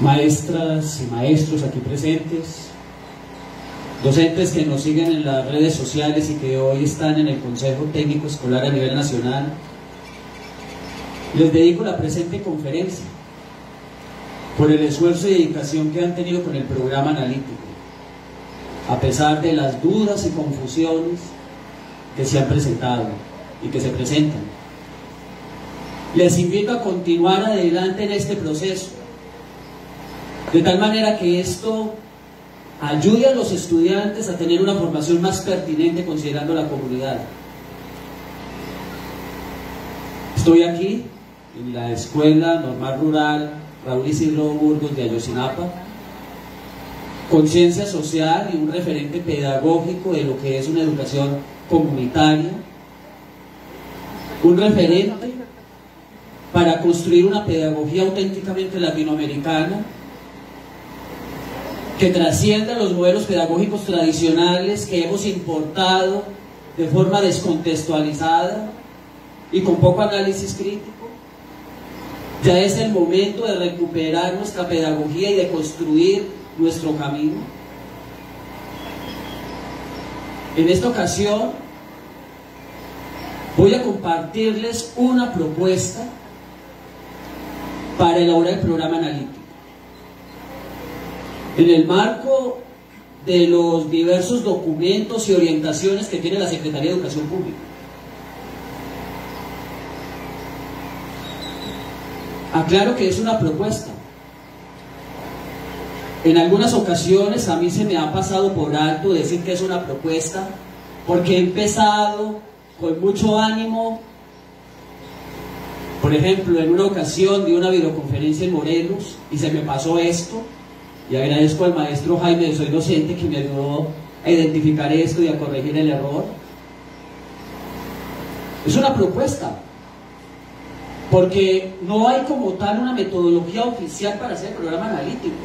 maestras y maestros aquí presentes, docentes que nos siguen en las redes sociales y que hoy están en el Consejo Técnico Escolar a nivel nacional, les dedico la presente conferencia por el esfuerzo y dedicación que han tenido con el programa analítico, a pesar de las dudas y confusiones que se han presentado y que se presentan. Les invito a continuar adelante en este proceso, de tal manera que esto ayude a los estudiantes a tener una formación más pertinente considerando la comunidad. Estoy aquí en la Escuela Normal Rural Raúl Isidro Burgos de Ayosinapa, conciencia social y un referente pedagógico de lo que es una educación comunitaria, un referente para construir una pedagogía auténticamente latinoamericana que trascienda los modelos pedagógicos tradicionales que hemos importado de forma descontextualizada y con poco análisis crítico. Ya es el momento de recuperar nuestra pedagogía y de construir nuestro camino. En esta ocasión voy a compartirles una propuesta para elaborar el programa analítico. En el marco de los diversos documentos y orientaciones que tiene la Secretaría de Educación Pública. Aclaro que es una propuesta. En algunas ocasiones a mí se me ha pasado por alto decir que es una propuesta porque he empezado con mucho ánimo. Por ejemplo, en una ocasión di una videoconferencia en Morelos y se me pasó esto y agradezco al maestro Jaime Soy Docente que me ayudó a identificar esto y a corregir el error. Es una propuesta, porque no hay como tal una metodología oficial para hacer el programa analítico.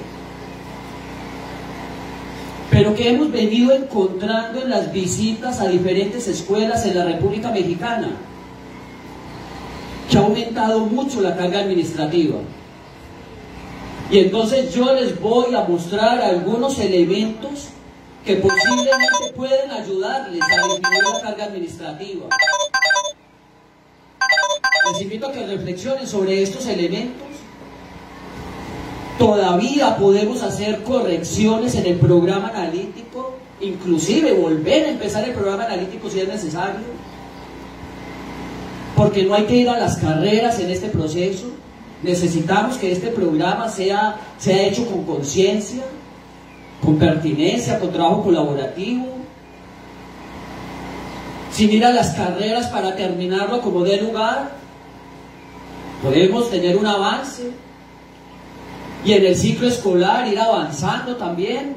Pero que hemos venido encontrando en las visitas a diferentes escuelas en la República Mexicana, que ha aumentado mucho la carga administrativa. Y entonces yo les voy a mostrar algunos elementos que posiblemente pueden ayudarles a disminuir la carga administrativa. Les invito a que reflexionen sobre estos elementos. Todavía podemos hacer correcciones en el programa analítico, inclusive volver a empezar el programa analítico si es necesario, porque no hay que ir a las carreras en este proceso. Necesitamos que este programa sea, sea hecho con conciencia, con pertinencia, con trabajo colaborativo, sin ir a las carreras para terminarlo como de lugar. Podemos tener un avance y en el ciclo escolar ir avanzando también,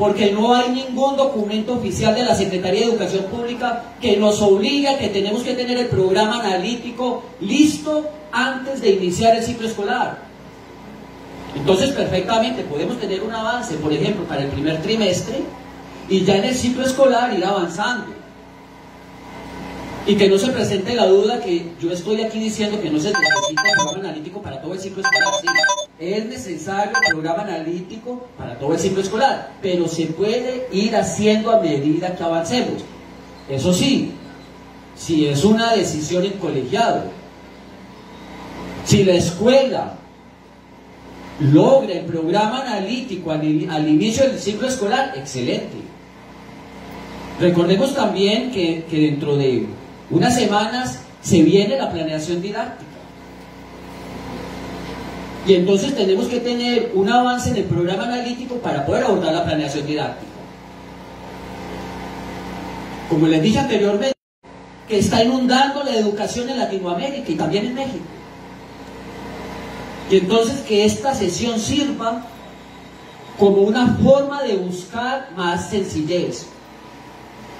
porque no hay ningún documento oficial de la Secretaría de Educación Pública que nos obligue a que tenemos que tener el programa analítico listo antes de iniciar el ciclo escolar. Entonces, perfectamente podemos tener un avance, por ejemplo, para el primer trimestre y ya en el ciclo escolar ir avanzando. Y que no se presente la duda que yo estoy aquí diciendo que no se necesita el programa analítico para todo el ciclo escolar. Sí, es necesario el programa analítico para todo el ciclo escolar, pero se puede ir haciendo a medida que avancemos. Eso sí, si es una decisión en colegiado, si la escuela logra el programa analítico al, inicio del ciclo escolar, excelente. Recordemos también que, que dentro de unas semanas se viene la planeación didáctica. Y entonces tenemos que tener un avance en el programa analítico para poder abordar la planeación didáctica. Como les dije anteriormente, que está inundando la educación en Latinoamérica y también en México. Y entonces que esta sesión sirva como una forma de buscar más sencillez.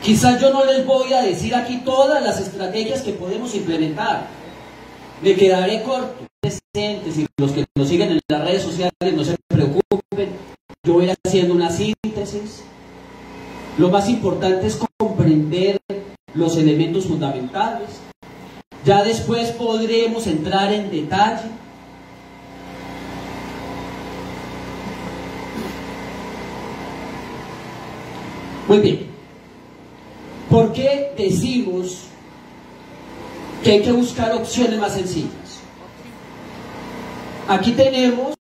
Quizás yo no les voy a decir aquí todas las estrategias que podemos implementar. Me quedaré corto presentes y los que nos siguen en las redes sociales no se preocupen, yo voy haciendo una síntesis. Lo más importante es comprender los elementos fundamentales. Ya después podremos entrar en detalle. Muy bien. ¿Por qué decimos que hay que buscar opciones más sencillas? Aquí tenemos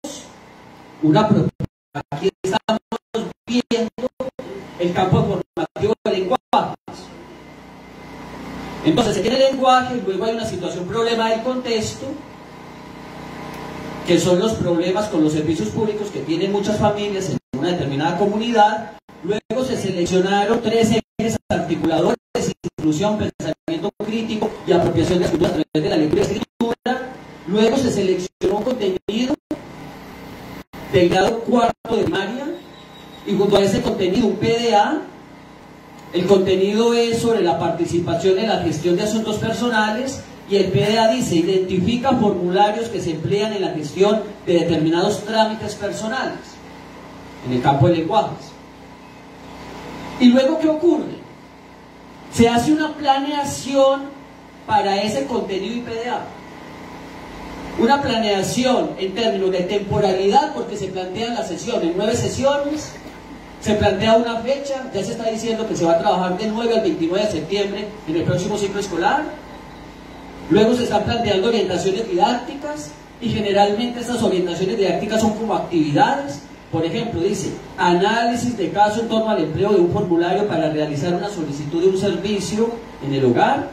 una propuesta. Aquí estamos viendo el campo formativo de lenguajes. Entonces se tiene el lenguaje, luego hay una situación problema del contexto, que son los problemas con los servicios públicos que tienen muchas familias en una determinada comunidad. Luego se seleccionaron tres ejes articuladores, inclusión, pensamiento crítico y apropiación de la escritura a través de la lectura y escritura. Luego se seleccionó contenido del grado cuarto de María y junto a ese contenido un PDA. El contenido es sobre la participación en la gestión de asuntos personales y el PDA dice, identifica formularios que se emplean en la gestión de determinados trámites personales en el campo de lenguajes. ¿Y luego qué ocurre? Se hace una planeación para ese contenido y PDA. Una planeación en términos de temporalidad, porque se plantean las sesiones, nueve sesiones, se plantea una fecha, ya se está diciendo que se va a trabajar del 9 al 29 de septiembre en el próximo ciclo escolar. Luego se están planteando orientaciones didácticas y generalmente estas orientaciones didácticas son como actividades. Por ejemplo, dice, análisis de caso en torno al empleo de un formulario para realizar una solicitud de un servicio en el hogar,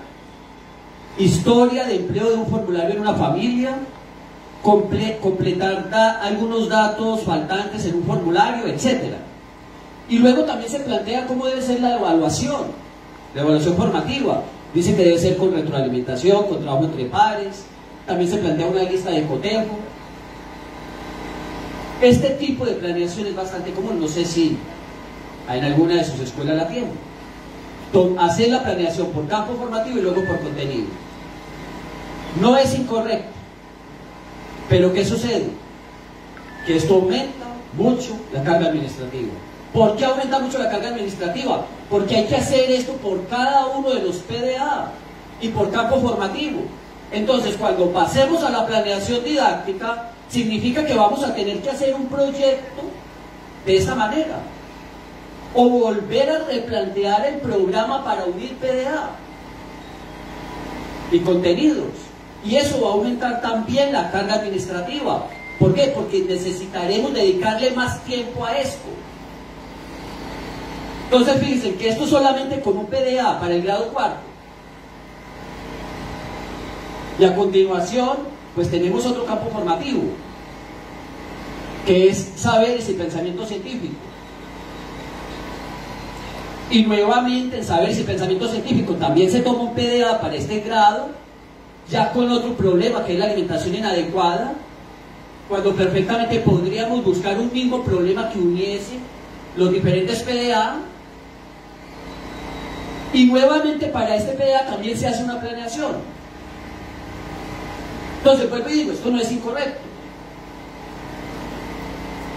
historia de empleo de un formulario en una familia, completar algunos datos faltantes en un formulario, etcétera. Y luego también se plantea cómo debe ser la evaluación, la evaluación formativa. Dice que debe ser con retroalimentación, con trabajo entre pares. También se plantea una lista de cotejo. Este tipo de planeación es bastante común. No sé si en alguna de sus escuelas la tienen. Hacer la planeación por campo formativo y luego por contenido. No es incorrecto. Pero ¿qué sucede? Que esto aumenta mucho la carga administrativa. ¿Por qué aumenta mucho la carga administrativa? Porque hay que hacer esto por cada uno de los PDA y por campo formativo. Entonces, cuando pasemos a la planeación didáctica, significa que vamos a tener que hacer un proyecto de esta manera. O volver a replantear el programa para unir PDA y contenidos. Y eso va a aumentar también la carga administrativa. ¿Por qué? Porque necesitaremos dedicarle más tiempo a esto. Entonces fíjense que esto solamente con un PDA para el grado cuarto. Y a continuación, pues tenemos otro campo formativo, que es saberes y pensamiento científico. Y nuevamente en saberes y pensamiento científico también se toma un PDA para este grado, ya con otro problema que es la alimentación inadecuada, cuando perfectamente podríamos buscar un mismo problema que uniese los diferentes PDA y nuevamente para este PDA también se hace una planeación. Entonces, pues digo, esto no es incorrecto.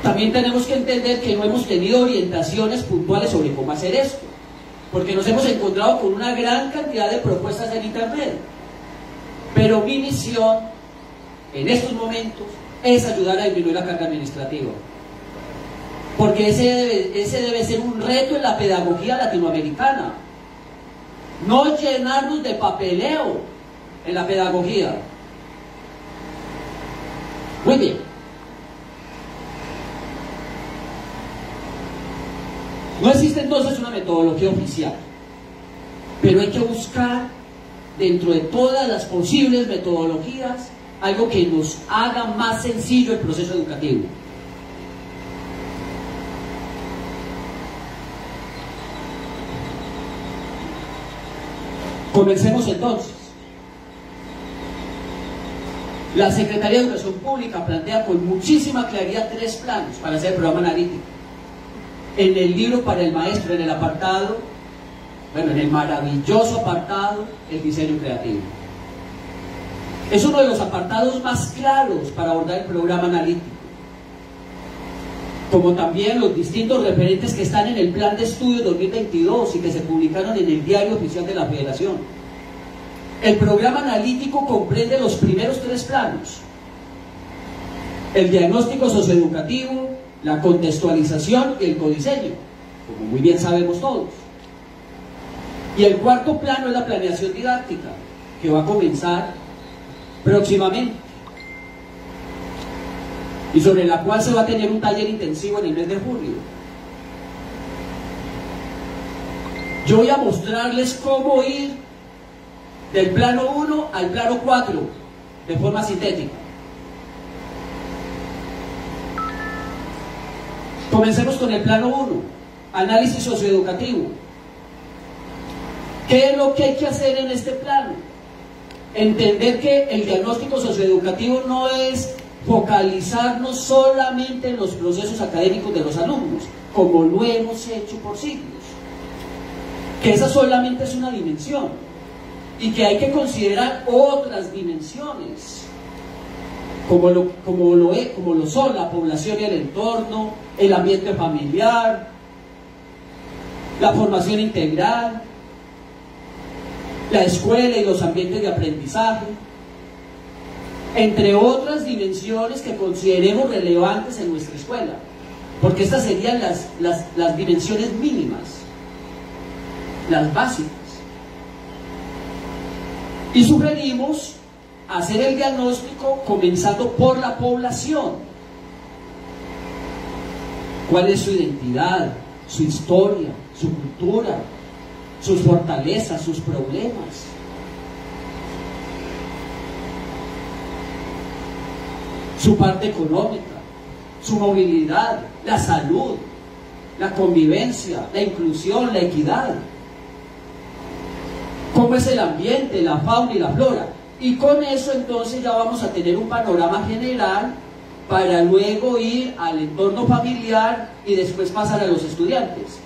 También tenemos que entender que no hemos tenido orientaciones puntuales sobre cómo hacer esto, porque nos hemos encontrado con una gran cantidad de propuestas en Internet. Pero mi misión en estos momentos es ayudar a disminuir la carga administrativa. Porque ese ese debe ser un reto en la pedagogía latinoamericana no llenarnos de papeleo en la pedagogía. Muy bien. No existe entonces una metodología oficial, pero hay que buscar dentro de todas las posibles metodologías algo que nos haga más sencillo el proceso educativo. Comencemos entonces. La Secretaría de Educación Pública plantea con muchísima claridad tres planos para hacer el programa analítico. En el libro para el maestro, en el apartado, bueno, en el maravilloso apartado, el diseño creativo. Es uno de los apartados más claros para abordar el programa analítico como también los distintos referentes que están en el Plan de Estudio 2022 y que se publicaron en el Diario Oficial de la Federación. El programa analítico comprende los primeros tres planos. El diagnóstico socioeducativo, la contextualización y el codiseño. como muy bien sabemos todos. Y el cuarto plano es la planeación didáctica, que va a comenzar próximamente. Y sobre la cual se va a tener un taller intensivo en el mes de julio. Yo voy a mostrarles cómo ir del plano 1 al plano 4 de forma sintética. Comencemos con el plano 1, análisis socioeducativo. ¿Qué es lo que hay que hacer en este plano? Entender que el diagnóstico socioeducativo no es focalizarnos solamente en los procesos académicos de los alumnos, como lo hemos hecho por siglos. Que esa solamente es una dimensión y que hay que considerar otras dimensiones, como lo, como lo, como lo son la población y el entorno, el ambiente familiar, la formación integral, la escuela y los ambientes de aprendizaje, entre otras dimensiones que consideremos relevantes en nuestra escuela, porque estas serían las, las, dimensiones mínimas, las básicas. Y sugerimos hacer el diagnóstico comenzando por la población. ¿Cuál es su identidad, su historia, su cultura, sus fortalezas, sus problemas. Su parte económica, su movilidad, la salud, la convivencia, la inclusión, la equidad. Cómo es el ambiente, la fauna y la flora. Y con eso entonces ya vamos a tener un panorama general para luego ir al entorno familiar y después pasar a los estudiantes.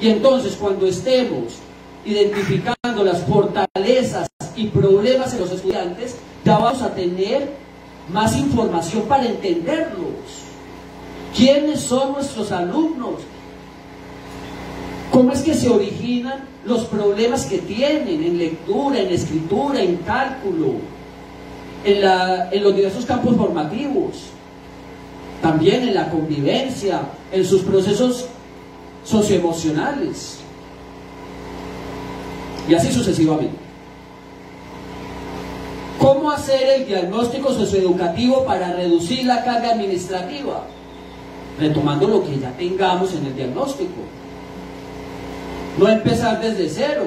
Y entonces cuando estemos identificando las fortalezas y problemas en los estudiantes, ya vamos a tener más información para entenderlos. ¿Quiénes son nuestros alumnos? ¿Cómo es que se originan los problemas que tienen en lectura, en escritura, en cálculo, en, en los diversos campos formativos? También en la convivencia, en sus procesos socioemocionales. Y así sucesivamente. ¿Cómo hacer el diagnóstico socioeducativo para reducir la carga administrativa? Retomando lo que ya tengamos en el diagnóstico. No empezar desde cero.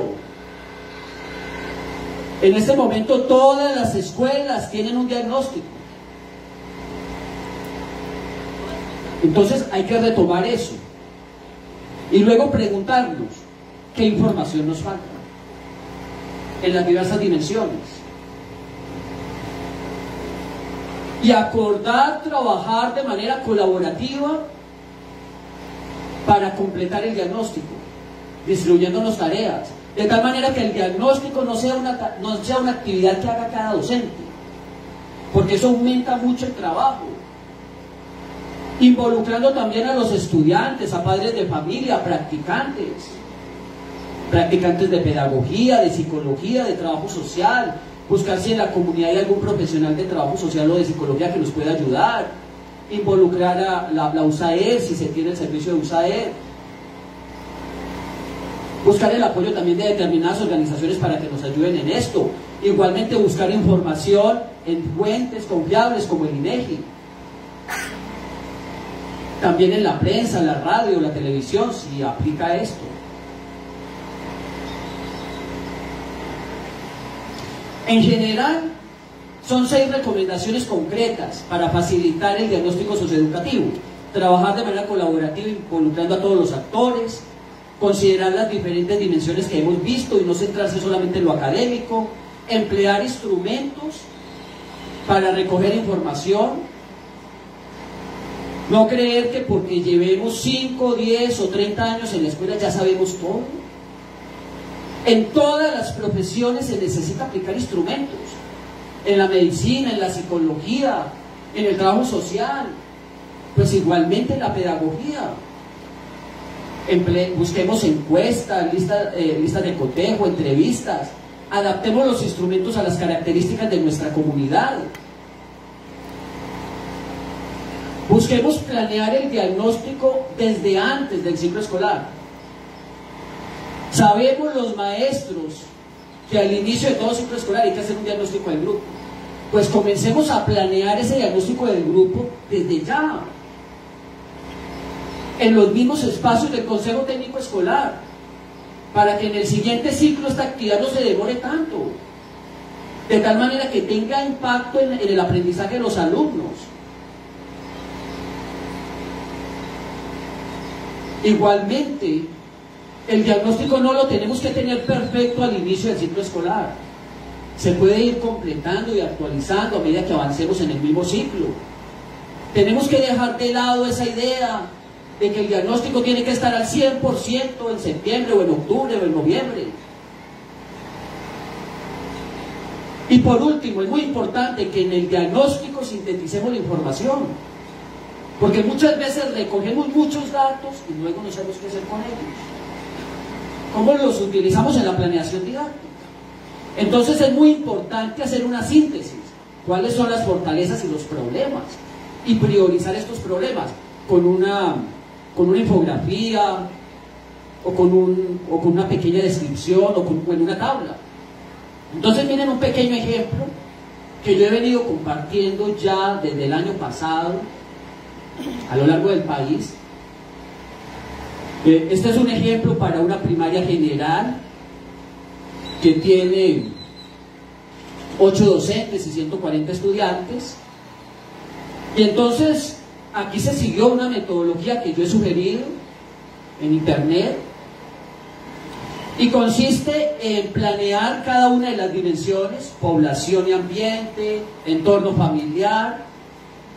En este momento todas las escuelas tienen un diagnóstico. Entonces hay que retomar eso. Y luego preguntarnos qué información nos falta en las diversas dimensiones. Y acordar trabajar de manera colaborativa para completar el diagnóstico, distribuyéndonos tareas, de tal manera que el diagnóstico no sea una, no sea una actividad que haga cada docente, porque eso aumenta mucho el trabajo involucrando también a los estudiantes, a padres de familia, a practicantes, practicantes de pedagogía, de psicología, de trabajo social, buscar si en la comunidad hay algún profesional de trabajo social o de psicología que nos pueda ayudar, involucrar a la, la USAER si se tiene el servicio de USAER, buscar el apoyo también de determinadas organizaciones para que nos ayuden en esto, igualmente buscar información en fuentes confiables como el INEGI también en la prensa, la radio, la televisión, si aplica esto. En general, son seis recomendaciones concretas para facilitar el diagnóstico socioeducativo. Trabajar de manera colaborativa involucrando a todos los actores, considerar las diferentes dimensiones que hemos visto y no centrarse solamente en lo académico, emplear instrumentos para recoger información, no creer que porque llevemos 5, 10 o 30 años en la escuela ya sabemos todo. En todas las profesiones se necesita aplicar instrumentos. En la medicina, en la psicología, en el trabajo social, pues igualmente en la pedagogía. busquemos encuestas, listas eh, de cotejo, entrevistas. Adaptemos los instrumentos a las características de nuestra comunidad. Busquemos planear el diagnóstico desde antes del ciclo escolar. Sabemos los maestros que al inicio de todo ciclo escolar hay que hacer un diagnóstico del grupo. Pues comencemos a planear ese diagnóstico del grupo desde ya. En los mismos espacios del Consejo Técnico Escolar, para que en el siguiente ciclo esta actividad no se demore tanto, de tal manera que tenga impacto en, en el aprendizaje de los alumnos. Igualmente, el diagnóstico no lo tenemos que tener perfecto al inicio del ciclo escolar. Se puede ir completando y actualizando a medida que avancemos en el mismo ciclo. Tenemos que dejar de lado esa idea de que el diagnóstico tiene que estar al 100% en septiembre o en octubre o en noviembre. Y por último, es muy importante que en el diagnóstico sinteticemos la información. Porque muchas veces recogemos muchos datos y luego no sabemos qué hacer con ellos. ¿Cómo los utilizamos en la planeación didáctica? Entonces es muy importante hacer una síntesis. ¿Cuáles son las fortalezas y los problemas? Y priorizar estos problemas con una, con una infografía o con, un, o con una pequeña descripción o con, en una tabla. Entonces miren un pequeño ejemplo que yo he venido compartiendo ya desde el año pasado a lo largo del país. Este es un ejemplo para una primaria general que tiene 8 docentes y 140 estudiantes. Y entonces aquí se siguió una metodología que yo he sugerido en internet y consiste en planear cada una de las dimensiones, población y ambiente, entorno familiar,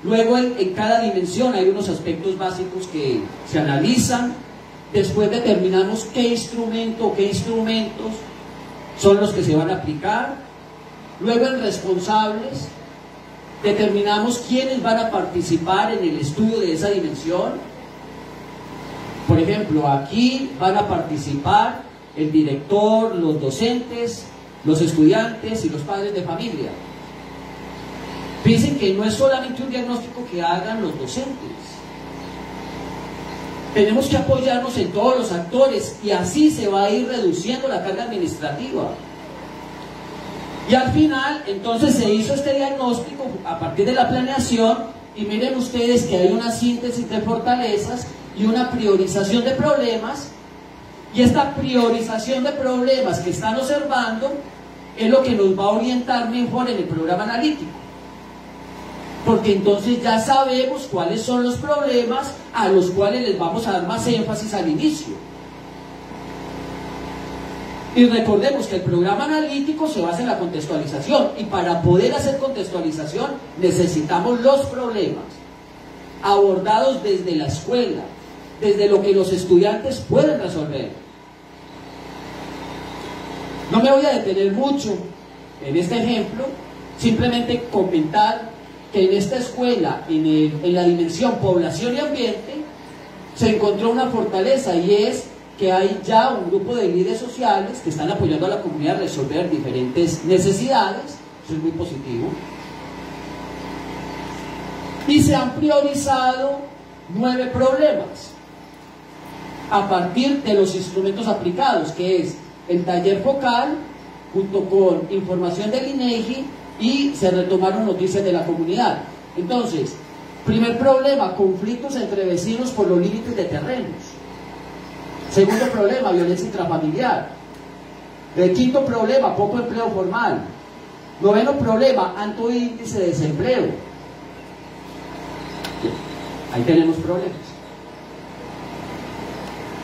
Luego en, cada dimensión hay unos aspectos básicos que se analizan. Después determinamos qué instrumento o qué instrumentos son los que se van a aplicar. Luego en responsables determinamos quiénes van a participar en el estudio de esa dimensión. Por ejemplo, aquí van a participar el director, los docentes, los estudiantes y los padres de familia. Piensen que no es solamente un diagnóstico que hagan los docentes. Tenemos que apoyarnos en todos los actores y así se va a ir reduciendo la carga administrativa. Y al final, entonces se hizo este diagnóstico a partir de la planeación y miren ustedes que hay una síntesis de fortalezas y una priorización de problemas y esta priorización de problemas que están observando es lo que nos va a orientar mejor en el programa analítico porque entonces ya sabemos cuáles son los problemas a los cuales les vamos a dar más énfasis al inicio. Y recordemos que el programa analítico se basa en la contextualización y para poder hacer contextualización necesitamos los problemas abordados desde la escuela, desde lo que los estudiantes pueden resolver. No me voy a detener mucho en este ejemplo, simplemente comentar que en esta escuela, en, la dimensión población y ambiente, se encontró una fortaleza y es que hay ya un grupo de líderes sociales que están apoyando a la comunidad a resolver diferentes necesidades, eso es muy positivo. Y se han priorizado nueve problemas a partir de los instrumentos aplicados, que es el taller focal, junto con información del INEGI y se retomaron noticias de la comunidad. Entonces, primer problema, conflictos entre vecinos por los límites de terrenos. Segundo problema, violencia intrafamiliar. El quinto problema, poco empleo formal. Noveno problema, alto índice de desempleo. Ahí tenemos problemas.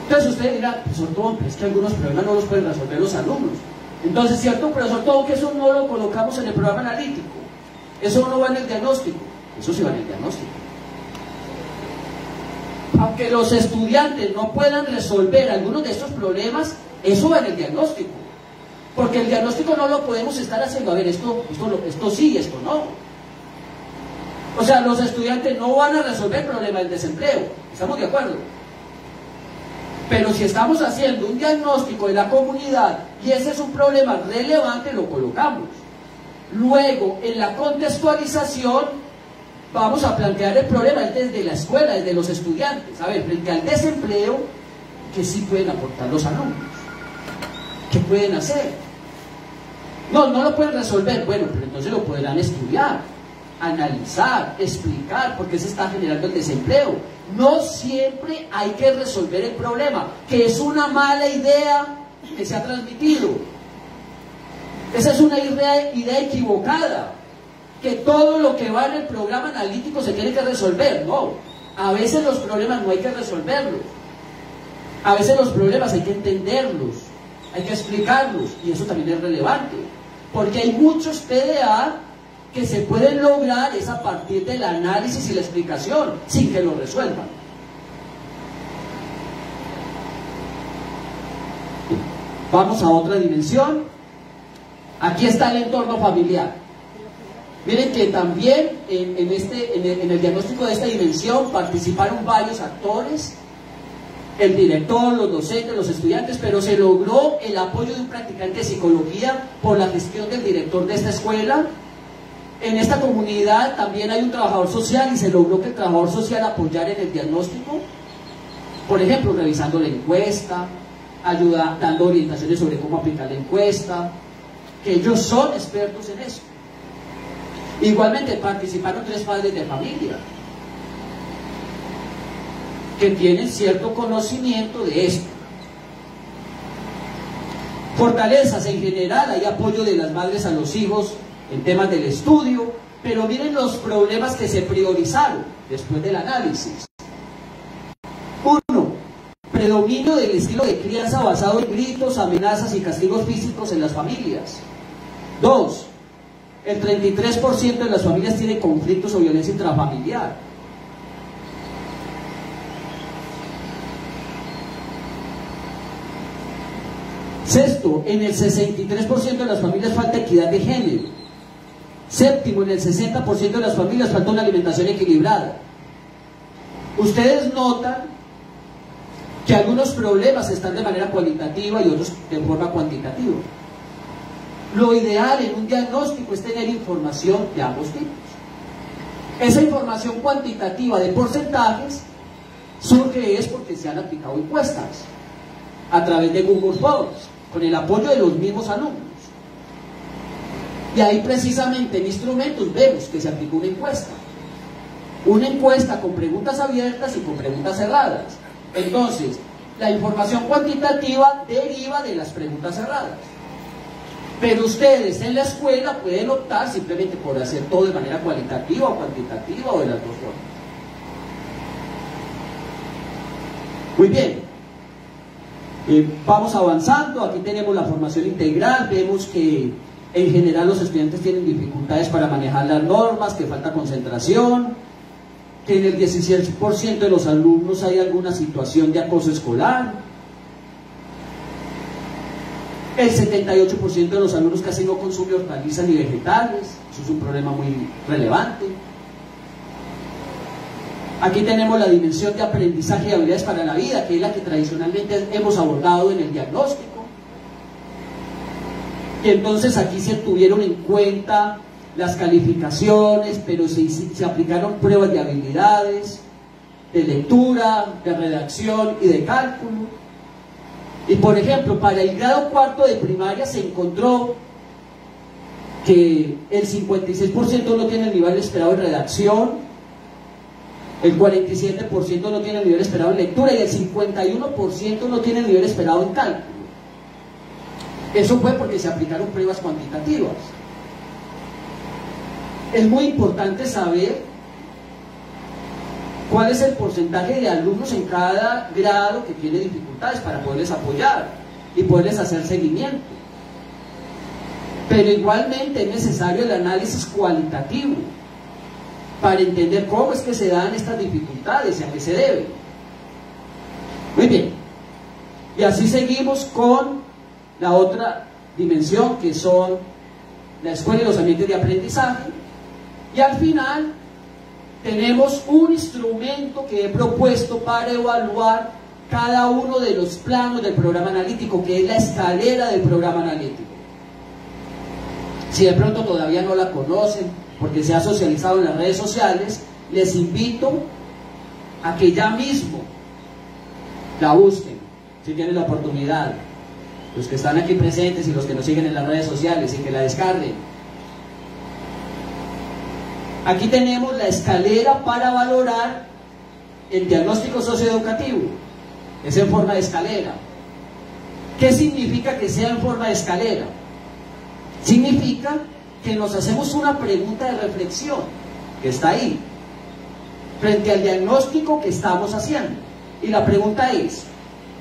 Entonces usted dirá, profesor Tom, es que algunos problemas no los pueden resolver los alumnos. Entonces, cierto, pero sobre todo que eso no lo colocamos en el programa analítico. Eso no va en el diagnóstico. Eso sí va en el diagnóstico. Aunque los estudiantes no puedan resolver algunos de estos problemas, eso va en el diagnóstico. Porque el diagnóstico no lo podemos estar haciendo. A ver, esto, esto, esto sí, esto no. O sea, los estudiantes no van a resolver el problema del desempleo. ¿Estamos de acuerdo? Pero si estamos haciendo un diagnóstico de la comunidad y ese es un problema relevante, lo colocamos. Luego, en la contextualización, vamos a plantear el problema desde la escuela, desde los estudiantes. A ver, frente al desempleo, que sí pueden aportar los alumnos. ¿Qué pueden hacer? No, no lo pueden resolver. Bueno, pero entonces lo podrán estudiar, analizar, explicar por qué se está generando el desempleo. No siempre hay que resolver el problema, que es una mala idea que se ha transmitido. Esa es una idea, idea equivocada, que todo lo que va en el programa analítico se tiene que resolver. No, a veces los problemas no hay que resolverlos. A veces los problemas hay que entenderlos, hay que explicarlos, y eso también es relevante. Porque hay muchos PDA que se pueden lograr es a partir del análisis y la explicación, sin que lo resuelvan. Vamos a otra dimensión. Aquí está el entorno familiar. Miren que también en, este, en el, diagnóstico de esta dimensión participaron varios actores, el director, los docentes, los estudiantes, pero se logró el apoyo de un practicante de psicología por la gestión del director de esta escuela. En esta comunidad también hay un trabajador social y se logró que el trabajador social apoyara en el diagnóstico, por ejemplo, revisando la encuesta, ayuda, dando orientaciones sobre cómo aplicar la encuesta, que ellos son expertos en eso. Igualmente participaron tres padres de familia que tienen cierto conocimiento de esto. Fortalezas en general, hay apoyo de las madres a los hijos en temas del estudio, pero miren los problemas que se priorizaron después del análisis. Uno, predominio del estilo de crianza basado en gritos, amenazas y castigos físicos en las familias. Dos, el 33% de las familias tiene conflictos o violencia intrafamiliar. Sexto, en el 63% de las familias falta equidad de género. Séptimo, en el 60% de las familias falta una alimentación equilibrada. Ustedes notan que algunos problemas están de manera cualitativa y otros de forma cuantitativa. Lo ideal en un diagnóstico es tener información de ambos tipos. Esa información cuantitativa de porcentajes surge es porque se han aplicado encuestas a través de Google Forms, con el apoyo de los mismos alumnos. Y ahí precisamente en instrumentos vemos que se aplicó una encuesta. Una encuesta con preguntas abiertas y con preguntas cerradas. Entonces, la información cuantitativa deriva de las preguntas cerradas. Pero ustedes en la escuela pueden optar simplemente por hacer todo de manera cualitativa o cuantitativa o de las dos formas. Muy bien. Eh, vamos avanzando, aquí tenemos la formación integral, vemos que en general los estudiantes tienen dificultades para manejar las normas, que falta concentración, que en el 16% de los alumnos hay alguna situación de acoso escolar, el 78% de los alumnos casi no consumen hortalizas ni vegetales, eso es un problema muy relevante. Aquí tenemos la dimensión de aprendizaje y habilidades para la vida, que es la que tradicionalmente hemos abordado en el diagnóstico. Y entonces aquí se tuvieron en cuenta las calificaciones, pero se, se aplicaron pruebas de habilidades, de lectura, de redacción y de cálculo y por ejemplo, para el grado cuarto de primaria se encontró que el 56% no tiene el nivel esperado en redacción, el 47% no tiene el nivel esperado en lectura y el 51% no tiene el nivel esperado en cálculo. Eso fue porque se aplicaron pruebas cuantitativas. Es muy importante saber cuál es el porcentaje de alumnos en cada grado que tiene dificultades para poderles apoyar y poderles hacer seguimiento. Pero igualmente es necesario el análisis cualitativo para entender cómo es que se dan estas dificultades y a qué se deben. Muy bien. Y así seguimos con la otra dimensión que son la escuela y los ambientes de aprendizaje. Y al final tenemos un instrumento que he propuesto para evaluar cada uno de los planos del programa analítico, que es la escalera del programa analítico. Si de pronto todavía no la conocen, porque se ha socializado en las redes sociales, les invito a que ya mismo la busquen, si tienen la oportunidad. Los que están aquí presentes y los que nos siguen en las redes sociales y que la descarguen. Aquí tenemos la escalera para valorar el diagnóstico socioeducativo. Es en forma de escalera. ¿Qué significa que sea en forma de escalera? Significa que nos hacemos una pregunta de reflexión, que está ahí, frente al diagnóstico que estamos haciendo. Y la pregunta es,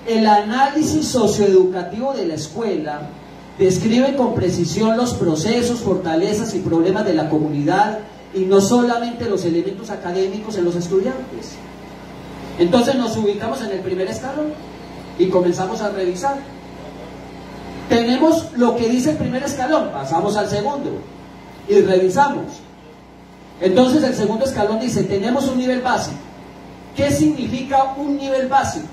el análisis socioeducativo de la escuela describe con precisión los procesos, fortalezas y problemas de la comunidad y no solamente los elementos académicos en los estudiantes. Entonces nos ubicamos en el primer escalón y comenzamos a revisar. Tenemos lo que dice el primer escalón, pasamos al segundo y revisamos. Entonces el segundo escalón dice, tenemos un nivel básico. ¿Qué significa un nivel básico?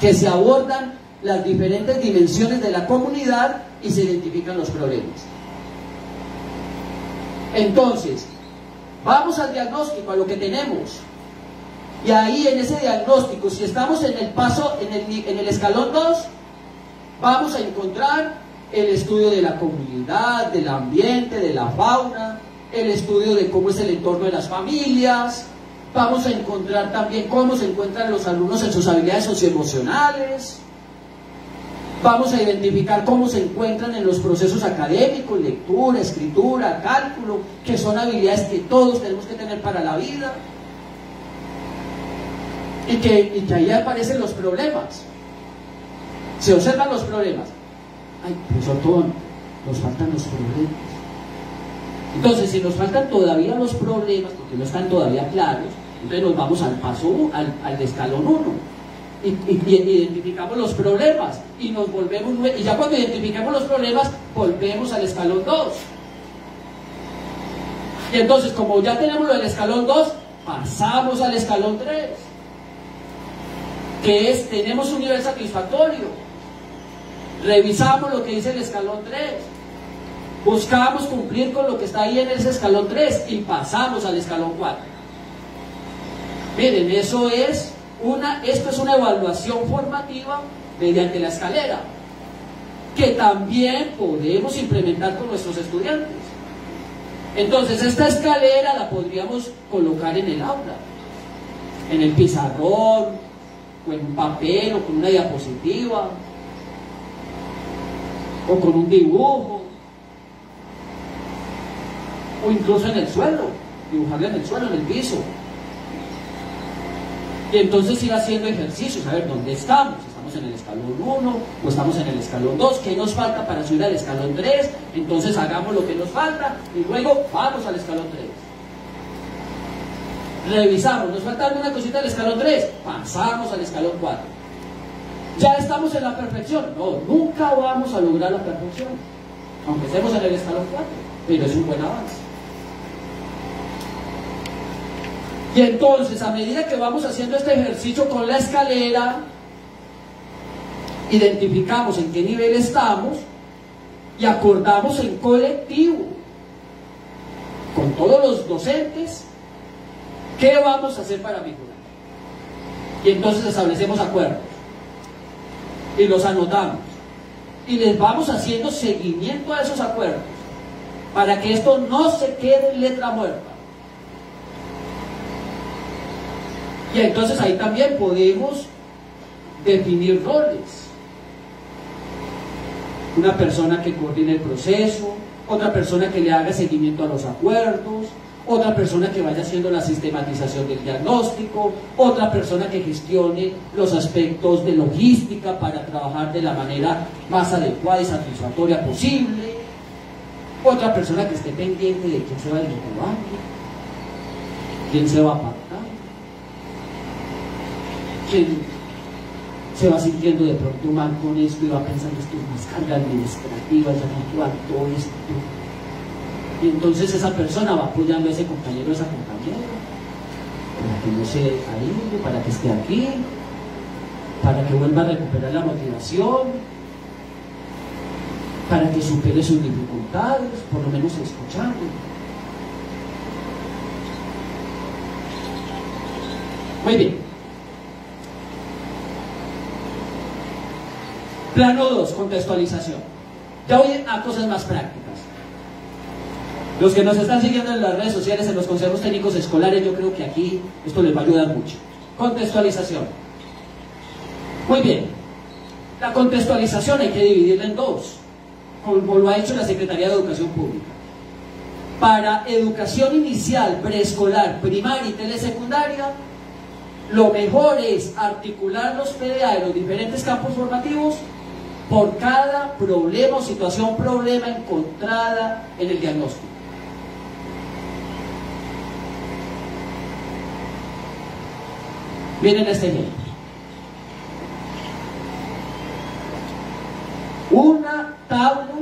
Que se abordan las diferentes dimensiones de la comunidad y se identifican los problemas. Entonces, vamos al diagnóstico, a lo que tenemos. Y ahí en ese diagnóstico, si estamos en el paso, en el, en el escalón 2, vamos a encontrar el estudio de la comunidad, del ambiente, de la fauna, el estudio de cómo es el entorno de las familias, vamos a encontrar también cómo se encuentran los alumnos en sus habilidades socioemocionales, vamos a identificar cómo se encuentran en los procesos académicos, lectura, escritura, cálculo, que son habilidades que todos tenemos que tener para la vida, y que, ahí aparecen los problemas. Se observan los problemas. Ay, profesor Tón, nos faltan los problemas. Entonces, si nos faltan todavía los problemas, porque no están todavía claros, entonces nos vamos al paso, al, al escalón 1. Y, identificamos los problemas y nos volvemos y ya cuando identificamos los problemas volvemos al escalón 2 y entonces como ya tenemos lo del escalón 2 pasamos al escalón 3 que es tenemos un nivel satisfactorio. Revisamos lo que dice el escalón 3 buscamos cumplir con lo que está ahí en ese escalón 3 y pasamos al escalón 4 miren eso es una, esto es una evaluación formativa mediante la escalera, que también podemos implementar con nuestros estudiantes. Entonces, esta escalera la podríamos colocar en el aula, en el pizarrón, o en un papel, o con una diapositiva, o con un dibujo, o incluso en el suelo, dibujarla en el suelo, en el piso. Y entonces ir haciendo ejercicios, a ver dónde estamos. Estamos en el escalón 1 o estamos en el escalón 2. ¿Qué nos falta para subir al escalón 3? Entonces hagamos lo que nos falta y luego vamos al escalón 3. Revisamos, nos falta alguna cosita del escalón 3, pasamos al escalón 4. Ya estamos en la perfección. No, nunca vamos a lograr la perfección, aunque estemos en el escalón 4, pero es un buen avance. Y entonces, a medida que vamos haciendo este ejercicio con la escalera, identificamos en qué nivel estamos y acordamos en colectivo con todos los docentes qué vamos a hacer para mejorar. Y entonces establecemos acuerdos y los anotamos y les vamos haciendo seguimiento a esos acuerdos para que esto no se quede en letra muerta Y entonces ahí también podemos definir roles. Una persona que coordine el proceso, otra persona que le haga seguimiento a los acuerdos, otra persona que vaya haciendo la sistematización del diagnóstico, otra persona que gestione los aspectos de logística para trabajar de la manera más adecuada y satisfactoria posible, otra persona que esté pendiente de quién se va a incubando, quién se va a quien se va sintiendo de pronto mal con esto y va pensando esto es más carga administrativa, ya no todo esto. Y entonces esa persona va apoyando a ese compañero, a esa compañera, para que no se aísle, para que esté aquí, para que vuelva a recuperar la motivación, para que supere sus dificultades, por lo menos escuchando. Muy bien. Plano 2, contextualización. Ya voy a cosas más prácticas. Los que nos están siguiendo en las redes sociales, en los consejos técnicos escolares, yo creo que aquí esto les va a ayudar mucho. Contextualización. Muy bien. La contextualización hay que dividirla en dos, como lo ha hecho la Secretaría de Educación Pública. Para educación inicial, preescolar, primaria y telesecundaria, lo mejor es articular los PDA de los diferentes campos formativos por cada problema o situación problema encontrada en el diagnóstico. Miren este ejemplo. Una tabla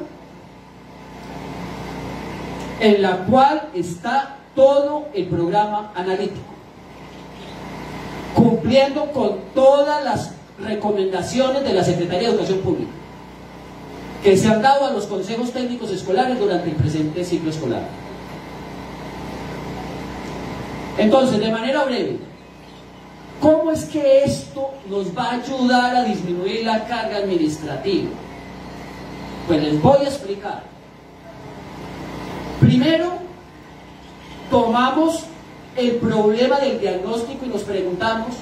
en la cual está todo el programa analítico, cumpliendo con todas las recomendaciones de la Secretaría de Educación Pública, que se han dado a los consejos técnicos escolares durante el presente ciclo escolar. Entonces, de manera breve, ¿Cómo es que esto nos va a ayudar a disminuir la carga administrativa? Pues les voy a explicar. Primero, tomamos el problema del diagnóstico y nos preguntamos,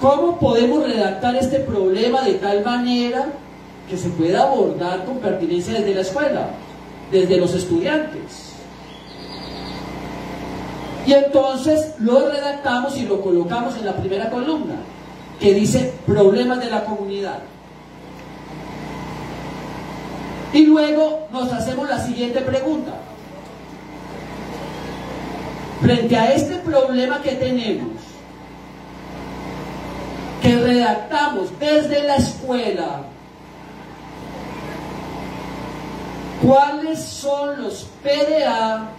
¿cómo podemos redactar este problema de tal manera que se pueda abordar con pertinencia desde la escuela, desde los estudiantes? Y entonces lo redactamos y lo colocamos en la primera columna, que dice problemas de la comunidad. Y luego nos hacemos la siguiente pregunta. Frente a este problema que tenemos, redactamos desde la escuela, ¿cuáles son los PDA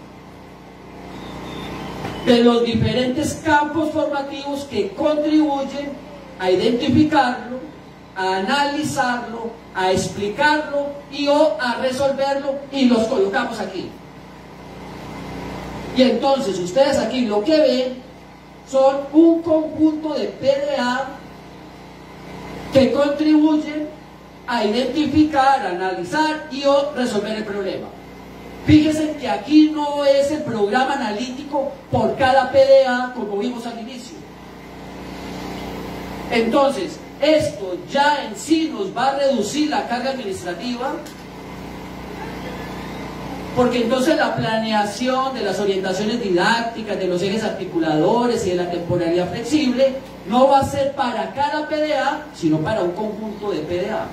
de los diferentes campos formativos que contribuyen a identificarlo, a analizarlo, a explicarlo y o a resolverlo y los colocamos aquí. Y entonces ustedes aquí lo que ven son un conjunto de PDA que contribuyen a identificar, analizar y o resolver el problema. Fíjense que aquí no es el programa analítico por cada PDA como vimos al inicio. Entonces, esto ya en sí nos va a reducir la carga administrativa porque entonces la planeación de las orientaciones didácticas, de los ejes articuladores y de la temporalidad flexible no va a ser para cada PDA, sino para un conjunto de PDA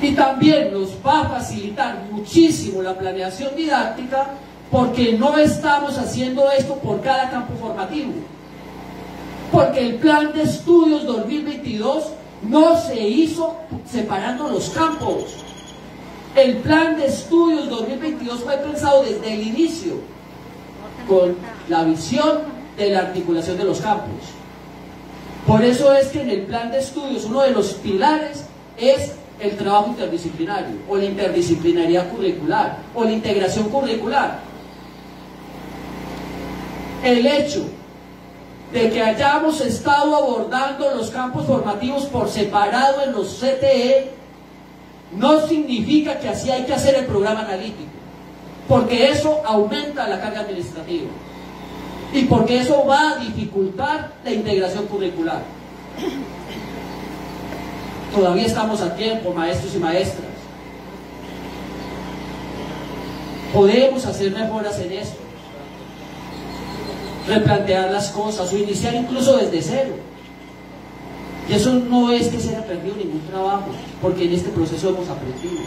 y también nos va a facilitar muchísimo la planeación didáctica porque no estamos haciendo esto por cada campo formativo. Porque el plan de estudios 2022 no se hizo separando los campos. El plan de estudios 2022 fue pensado desde el inicio con la visión de la articulación de los campos. Por eso es que en el plan de estudios uno de los pilares es el trabajo interdisciplinario, o la interdisciplinaridad curricular, o la integración curricular. El hecho de que hayamos estado abordando los campos formativos por separado en los CTE no significa que así hay que hacer el programa analítico, porque eso aumenta la carga administrativa y porque eso va a dificultar la integración curricular. Todavía estamos a tiempo, maestros y maestras. Podemos hacer mejoras en esto. Replantear las cosas o iniciar incluso desde cero. Y eso no es que se haya perdido ningún trabajo, porque en este proceso hemos aprendido.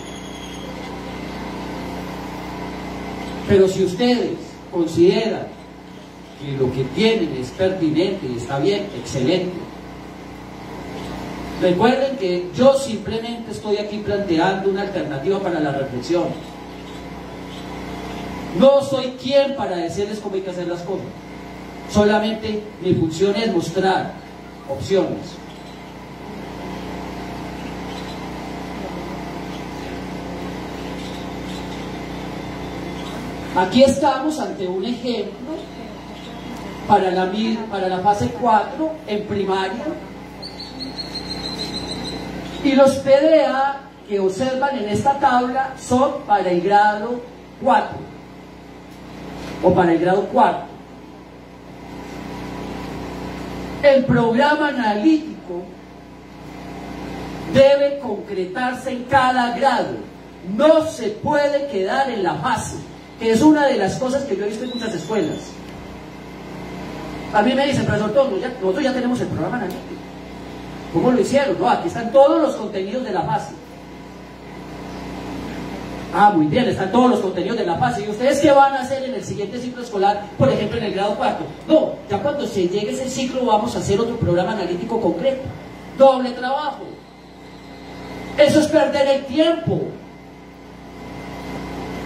Pero si ustedes consideran que lo que tienen es pertinente y está bien, excelente, Recuerden que yo simplemente estoy aquí planteando una alternativa para la reflexión. No soy quien para decirles cómo hay que hacer las cosas. Solamente mi función es mostrar opciones. Aquí estamos ante un ejemplo para la, para la fase 4 en primaria Y los PDA que observan en esta tabla son para el grado 4 o para el grado 4. El programa analítico debe concretarse en cada grado. No se puede quedar en la base, que es una de las cosas que yo he visto en muchas escuelas. A mí me dicen, profesor Tono, nosotros ya tenemos el programa analítico. ¿Cómo lo hicieron? No, aquí están todos los contenidos de la base. Ah, muy bien, están todos los contenidos de la fase. ¿Y ustedes qué van a hacer en el siguiente ciclo escolar, por ejemplo, en el grado cuarto? No, ya cuando se llegue ese ciclo vamos a hacer otro programa analítico concreto. Doble trabajo. Eso es perder el tiempo.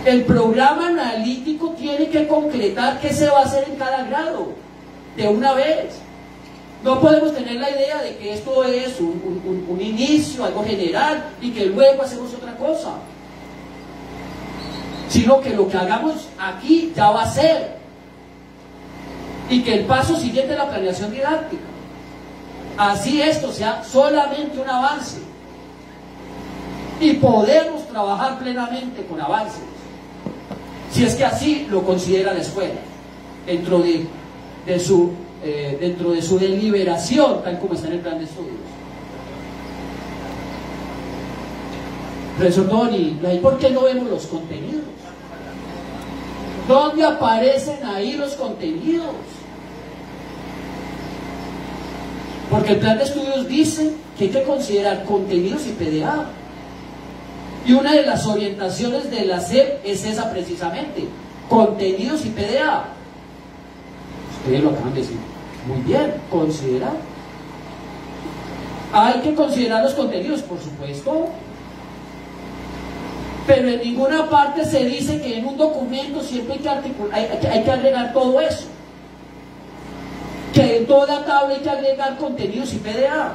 El programa analítico tiene que concretar qué se va a hacer en cada grado, de una vez. No podemos tener la idea de que esto es un, un inicio, algo general, y que luego hacemos otra cosa sino que lo que hagamos aquí ya va a ser. Y que el paso siguiente es la planeación didáctica. Así esto sea solamente un avance. Y podemos trabajar plenamente con avances. Si es que así lo considera la escuela, dentro de, su, eh, dentro de su deliberación, tal como está en el plan de estudios. Profesor Tony, ¿por qué no vemos los contenidos? ¿Dónde aparecen ahí los contenidos? Porque el plan de estudios dice que hay que considerar contenidos y PDA. Y una de las orientaciones de la SEP es esa precisamente, contenidos y PDA. Ustedes lo acaban de decir. Muy bien, considerar. Hay que considerar los contenidos, por supuesto, pero en ninguna parte se dice que en un documento siempre hay que, hay, que agregar todo eso. Que en toda tabla hay que agregar contenidos y PDA.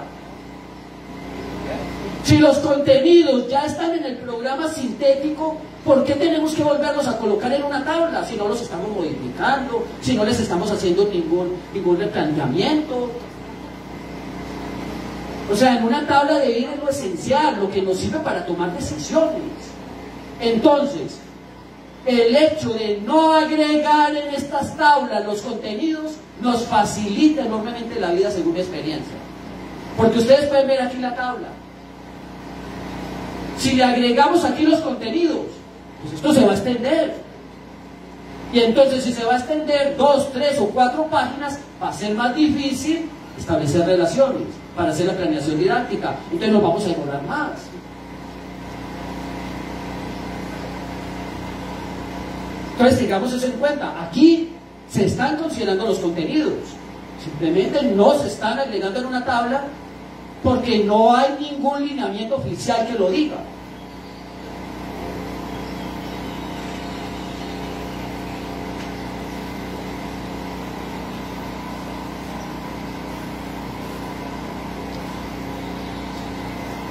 Si los contenidos ya están en el programa sintético, ¿por qué tenemos que volverlos a colocar en una tabla si no los estamos modificando, si no les estamos haciendo ningún, ningún replanteamiento? O sea, en una tabla de ir es lo esencial, lo que nos sirve para tomar decisiones. Entonces, el hecho de no agregar en estas tablas los contenidos nos facilita enormemente la vida según mi experiencia. Porque ustedes pueden ver aquí la tabla. Si le agregamos aquí los contenidos, pues esto se va a extender. Y entonces si se va a extender dos, tres o cuatro páginas, va a ser más difícil establecer relaciones para hacer la planeación didáctica. Entonces nos vamos a demorar más. Entonces tengamos eso en cuenta. Aquí se están considerando los contenidos. Simplemente no se están agregando en una tabla porque no hay ningún lineamiento oficial que lo diga.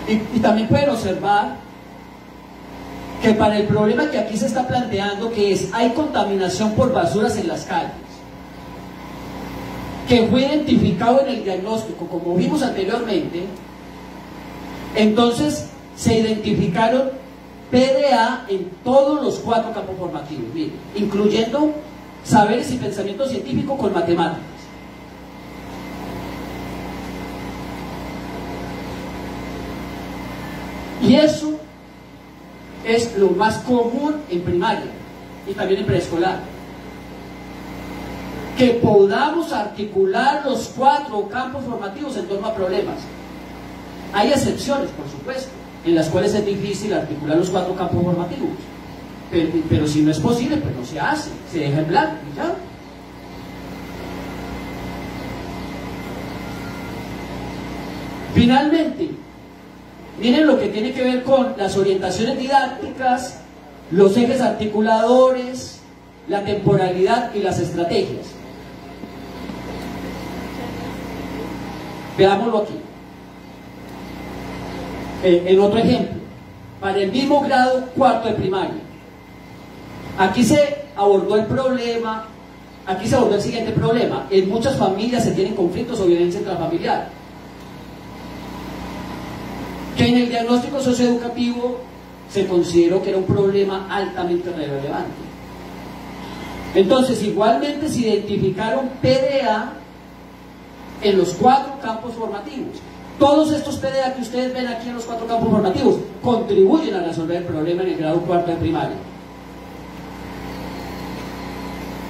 Y, también pueden observar que para el problema que aquí se está planteando, que es hay contaminación por basuras en las calles, que fue identificado en el diagnóstico, como vimos anteriormente, entonces se identificaron PDA en todos los cuatro campos formativos, incluyendo saberes y pensamiento científico con matemáticas. Y eso es lo más común en primaria y también en preescolar. Que podamos articular los cuatro campos formativos en torno a problemas. Hay excepciones, por supuesto, en las cuales es difícil articular los cuatro campos formativos. Pero, si no es posible, pues no se hace, se deja en blanco y ya. Finalmente, Miren lo que tiene que ver con las orientaciones didácticas, los ejes articuladores, la temporalidad y las estrategias. Veámoslo aquí. Eh, en otro ejemplo, para el mismo grado cuarto de primaria. Aquí se abordó el problema, aquí se abordó el siguiente problema. En muchas familias se tienen conflictos o violencia intrafamiliar que en el diagnóstico socioeducativo se consideró que era un problema altamente relevante. Entonces, igualmente se identificaron PDA en los cuatro campos formativos. Todos estos PDA que ustedes ven aquí en los cuatro campos formativos contribuyen a resolver el problema en el grado cuarto de primaria.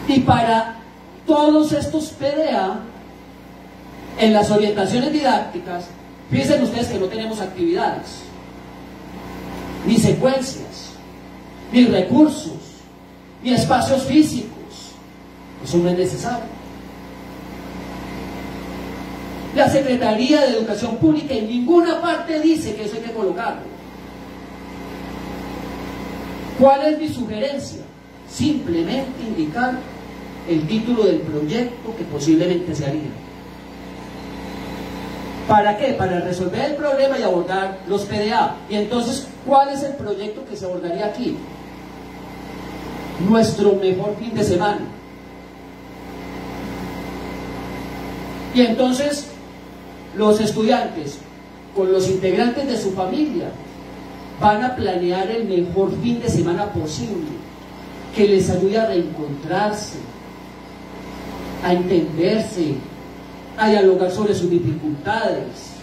Y para todos estos PDA, en las orientaciones didácticas, fíjense ustedes que no tenemos actividades, ni secuencias, ni recursos, ni espacios físicos. Eso no es necesario. La Secretaría de Educación Pública en ninguna parte dice que eso hay que colocarlo. ¿Cuál es mi sugerencia? Simplemente indicar el título del proyecto que posiblemente se haría. ¿Para qué? Para resolver el problema y abordar los PDA. Y entonces, ¿cuál es el proyecto que se abordaría aquí? Nuestro mejor fin de semana. Y entonces, los estudiantes, con los integrantes de su familia, van a planear el mejor fin de semana posible, que les ayude a reencontrarse, a entenderse, a dialogar sobre sus dificultades,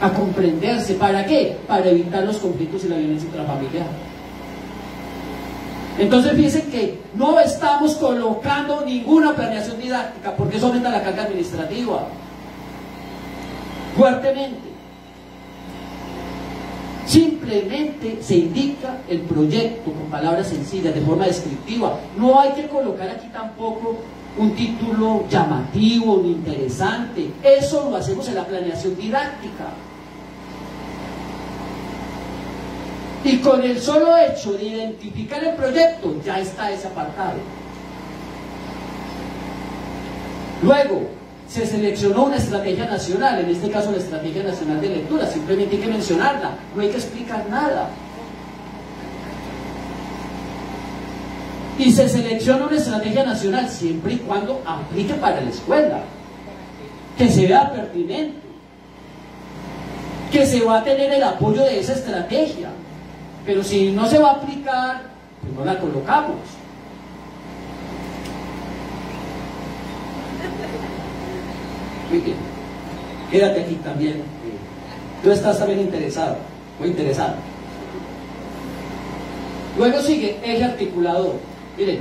a comprenderse. ¿Para qué? Para evitar los conflictos y la violencia intrafamiliar. Entonces fíjense que no estamos colocando ninguna planeación didáctica porque eso aumenta la carga administrativa fuertemente. Simplemente se indica el proyecto con palabras sencillas, de forma descriptiva. No hay que colocar aquí tampoco un título llamativo ni interesante. Eso lo hacemos en la planeación didáctica. Y con el solo hecho de identificar el proyecto, ya está ese apartado. Luego, se seleccionó una estrategia nacional, en este caso la Estrategia Nacional de Lectura, simplemente hay que mencionarla, no hay que explicar nada. Y se selecciona una estrategia nacional siempre y cuando aplique para la escuela, que se vea pertinente, que se va a tener el apoyo de esa estrategia, pero si no se va a aplicar, pues no la colocamos. Quédate aquí también. Tú estás también interesado, muy interesado. Luego sigue eje articulador. Miren,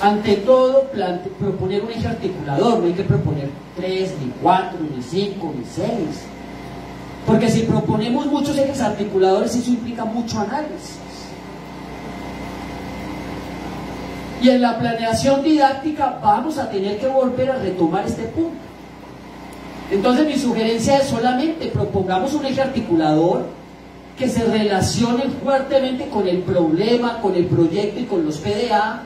ante todo, proponer un eje articulador, no hay que proponer tres, ni cuatro, ni cinco, ni seis. Porque si proponemos muchos ejes articuladores, eso implica mucho análisis. Y en la planeación didáctica vamos a tener que volver a retomar este punto. Entonces mi sugerencia es solamente propongamos un eje articulador que se relacione fuertemente con el problema, con el proyecto y con los PDA,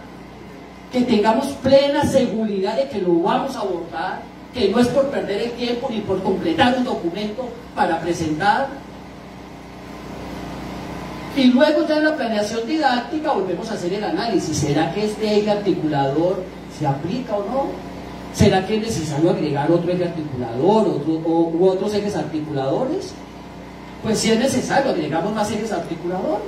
que tengamos plena seguridad de que lo vamos a abordar, que no es por perder el tiempo ni por completar un documento para presentar. Y luego ya en la planeación didáctica volvemos a hacer el análisis. ¿Será que este eje articulador se aplica o no? ¿Será que es necesario agregar otro eje articulador o, u otros ejes articuladores? Pues si es necesario, agregamos más ejes articuladores.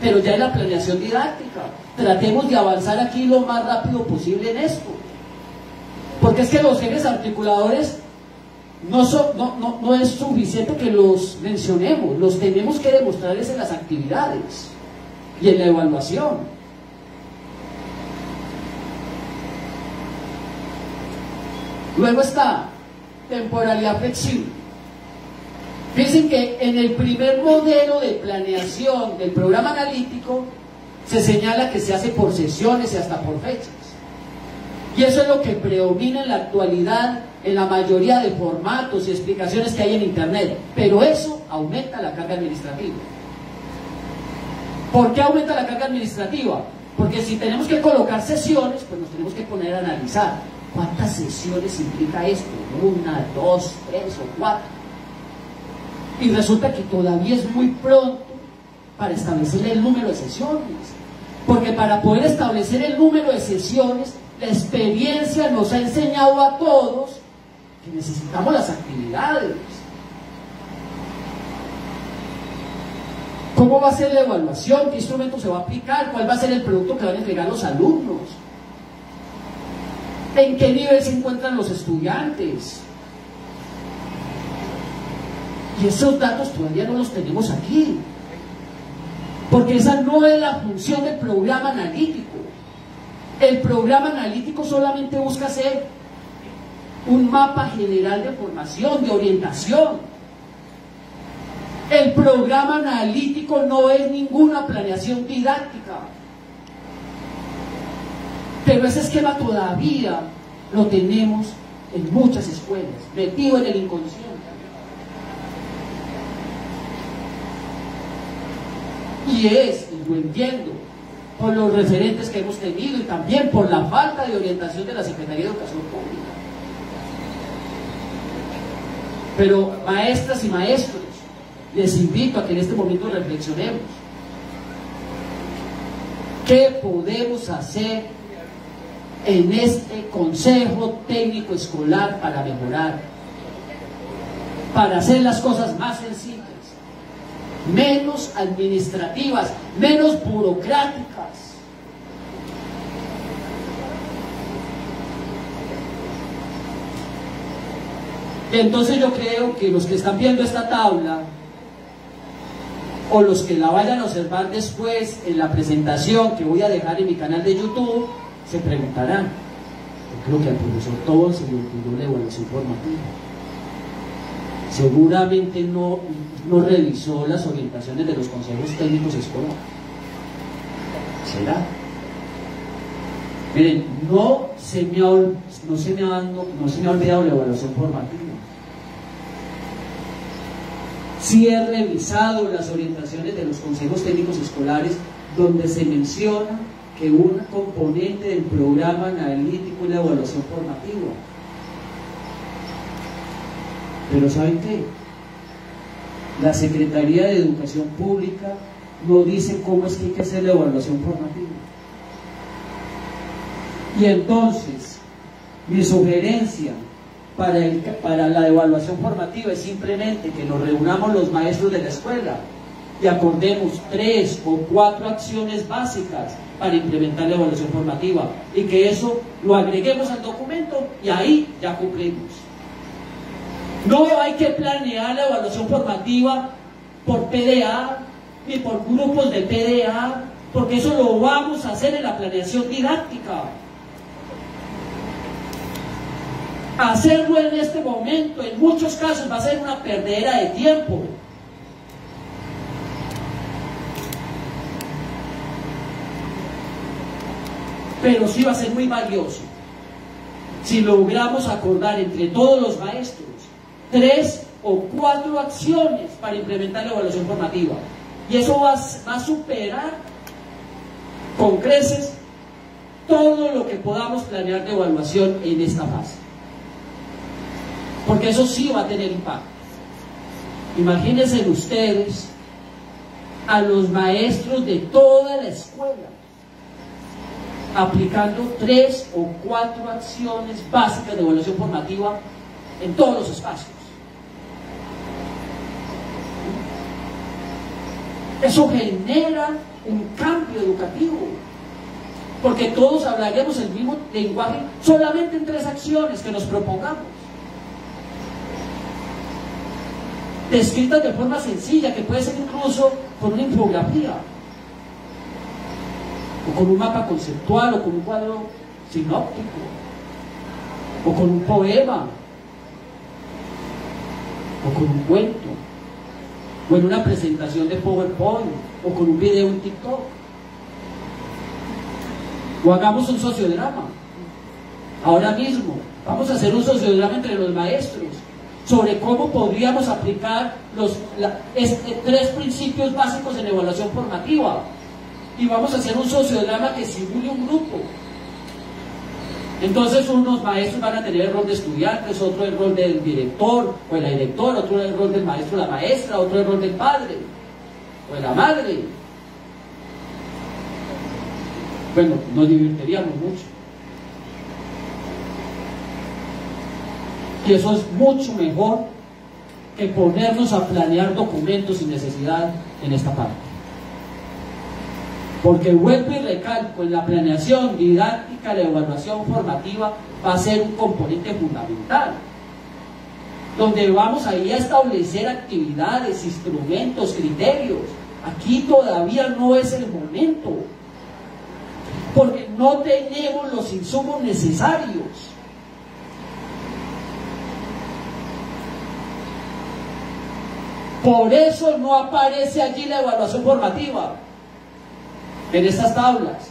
Pero ya en la planeación didáctica, tratemos de avanzar aquí lo más rápido posible en esto. Porque es que los ejes articuladores no, no, no, es suficiente que los mencionemos, los tenemos que demostrarles en las actividades y en la evaluación. Luego está temporalidad flexible. Fíjense que en el primer modelo de planeación del programa analítico se señala que se hace por sesiones y hasta por fechas. Y eso es lo que predomina en la actualidad en la mayoría de formatos y explicaciones que hay en Internet. Pero eso aumenta la carga administrativa. ¿Por qué aumenta la carga administrativa? Porque si tenemos que colocar sesiones, pues nos tenemos que poner a analizar ¿Cuántas sesiones implica esto? Una, dos, tres o cuatro. Y resulta que todavía es muy pronto para establecer el número de sesiones. Porque para poder establecer el número de sesiones, la experiencia nos ha enseñado a todos que necesitamos las actividades. ¿Cómo va a ser la evaluación? ¿Qué instrumento se va a aplicar? ¿Cuál va a ser el producto que van a entregar los alumnos? ¿En qué nivel se encuentran los estudiantes? Y esos datos todavía no los tenemos aquí. Porque esa no es la función del programa analítico. El programa analítico solamente busca hacer un mapa general de formación, de orientación. El programa analítico no es ninguna planeación didáctica. Pero ese esquema todavía lo tenemos en muchas escuelas, metido en el inconsciente. Y es, y lo entiendo, por los referentes que hemos tenido y también por la falta de orientación de la Secretaría de Educación Pública. Pero maestras y maestros, les invito a que en este momento reflexionemos. ¿Qué podemos hacer en este Consejo Técnico Escolar para mejorar? Para hacer las cosas más sencillas, menos administrativas, menos burocráticas. Entonces yo creo que los que están viendo esta tabla o los que la vayan a observar después en la presentación que voy a dejar en mi canal de YouTube, se preguntarán, yo creo que al profesor todo se le olvidó la evaluación formativa. Seguramente no, no revisó las orientaciones de los consejos técnicos escolares. ¿Será? Miren, no se me ha, no se me ha, no se me ha olvidado la evaluación formativa sí he revisado las orientaciones de los consejos técnicos escolares donde se menciona que un componente del programa analítico es la evaluación formativa. Pero ¿saben qué? La Secretaría de Educación Pública no dice cómo es que hay que hacer la evaluación formativa. Y entonces, mi sugerencia para, el, para la evaluación formativa es simplemente que nos reunamos los maestros de la escuela y acordemos tres o cuatro acciones básicas para implementar la evaluación formativa y que eso lo agreguemos al documento y ahí ya cumplimos. No hay que planear la evaluación formativa por PDA ni por grupos de PDA, porque eso lo vamos a hacer en la planeación didáctica. Hacerlo en este momento, en muchos casos, va a ser una perdera de tiempo. Pero sí va a ser muy valioso si logramos acordar entre todos los maestros tres o cuatro acciones para implementar la evaluación formativa. Y eso va, a superar con creces todo lo que podamos planear de evaluación en esta fase porque eso sí va a tener impacto. Imagínense ustedes a los maestros de toda la escuela aplicando tres o cuatro acciones básicas de evaluación formativa en todos los espacios. Eso genera un cambio educativo, porque todos hablaremos el mismo lenguaje solamente en tres acciones que nos propongamos. descritas de forma sencilla, que puede ser incluso con una infografía, o con un mapa conceptual, o con un cuadro sinóptico, o con un poema, o con un cuento, o en una presentación de PowerPoint, o con un video en TikTok. O hagamos un sociodrama. Ahora mismo, vamos a hacer un sociodrama entre los maestros sobre cómo podríamos aplicar los este, tres principios básicos en evaluación formativa. Y vamos a hacer un sociodrama que simule un grupo. Entonces unos maestros van a tener el rol de estudiantes, otro el rol del director o de la directora, otro el rol del maestro o la maestra, otro el rol del padre o de la madre. Bueno, nos divertiríamos mucho. Y eso es mucho mejor que ponernos a planear documentos sin necesidad en esta parte. Porque vuelvo y recalco, en la planeación didáctica, la evaluación formativa va a ser un componente fundamental, donde vamos ahí a establecer actividades, instrumentos, criterios. Aquí todavía no es el momento, porque no tenemos los insumos necesarios. Por eso no aparece allí la evaluación formativa en estas tablas.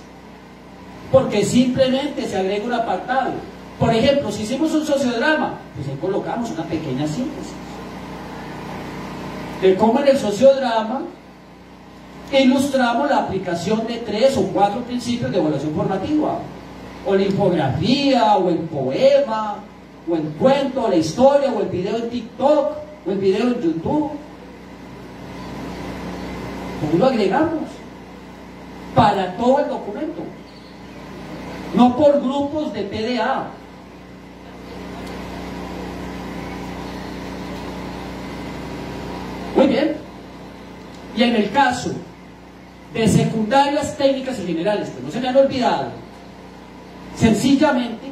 Porque simplemente se agrega un apartado. Por ejemplo, si hicimos un sociodrama, pues ahí colocamos una pequeña síntesis. De cómo en el sociodrama ilustramos la aplicación de tres o cuatro principios de evaluación formativa. O la infografía, o el poema, o el cuento, o la historia, o el video en TikTok, o el video en YouTube. ¿Cómo lo agregamos? Para todo el documento. No por grupos de PDA. Muy bien. Y en el caso de secundarias técnicas y generales, que no se me han olvidado, sencillamente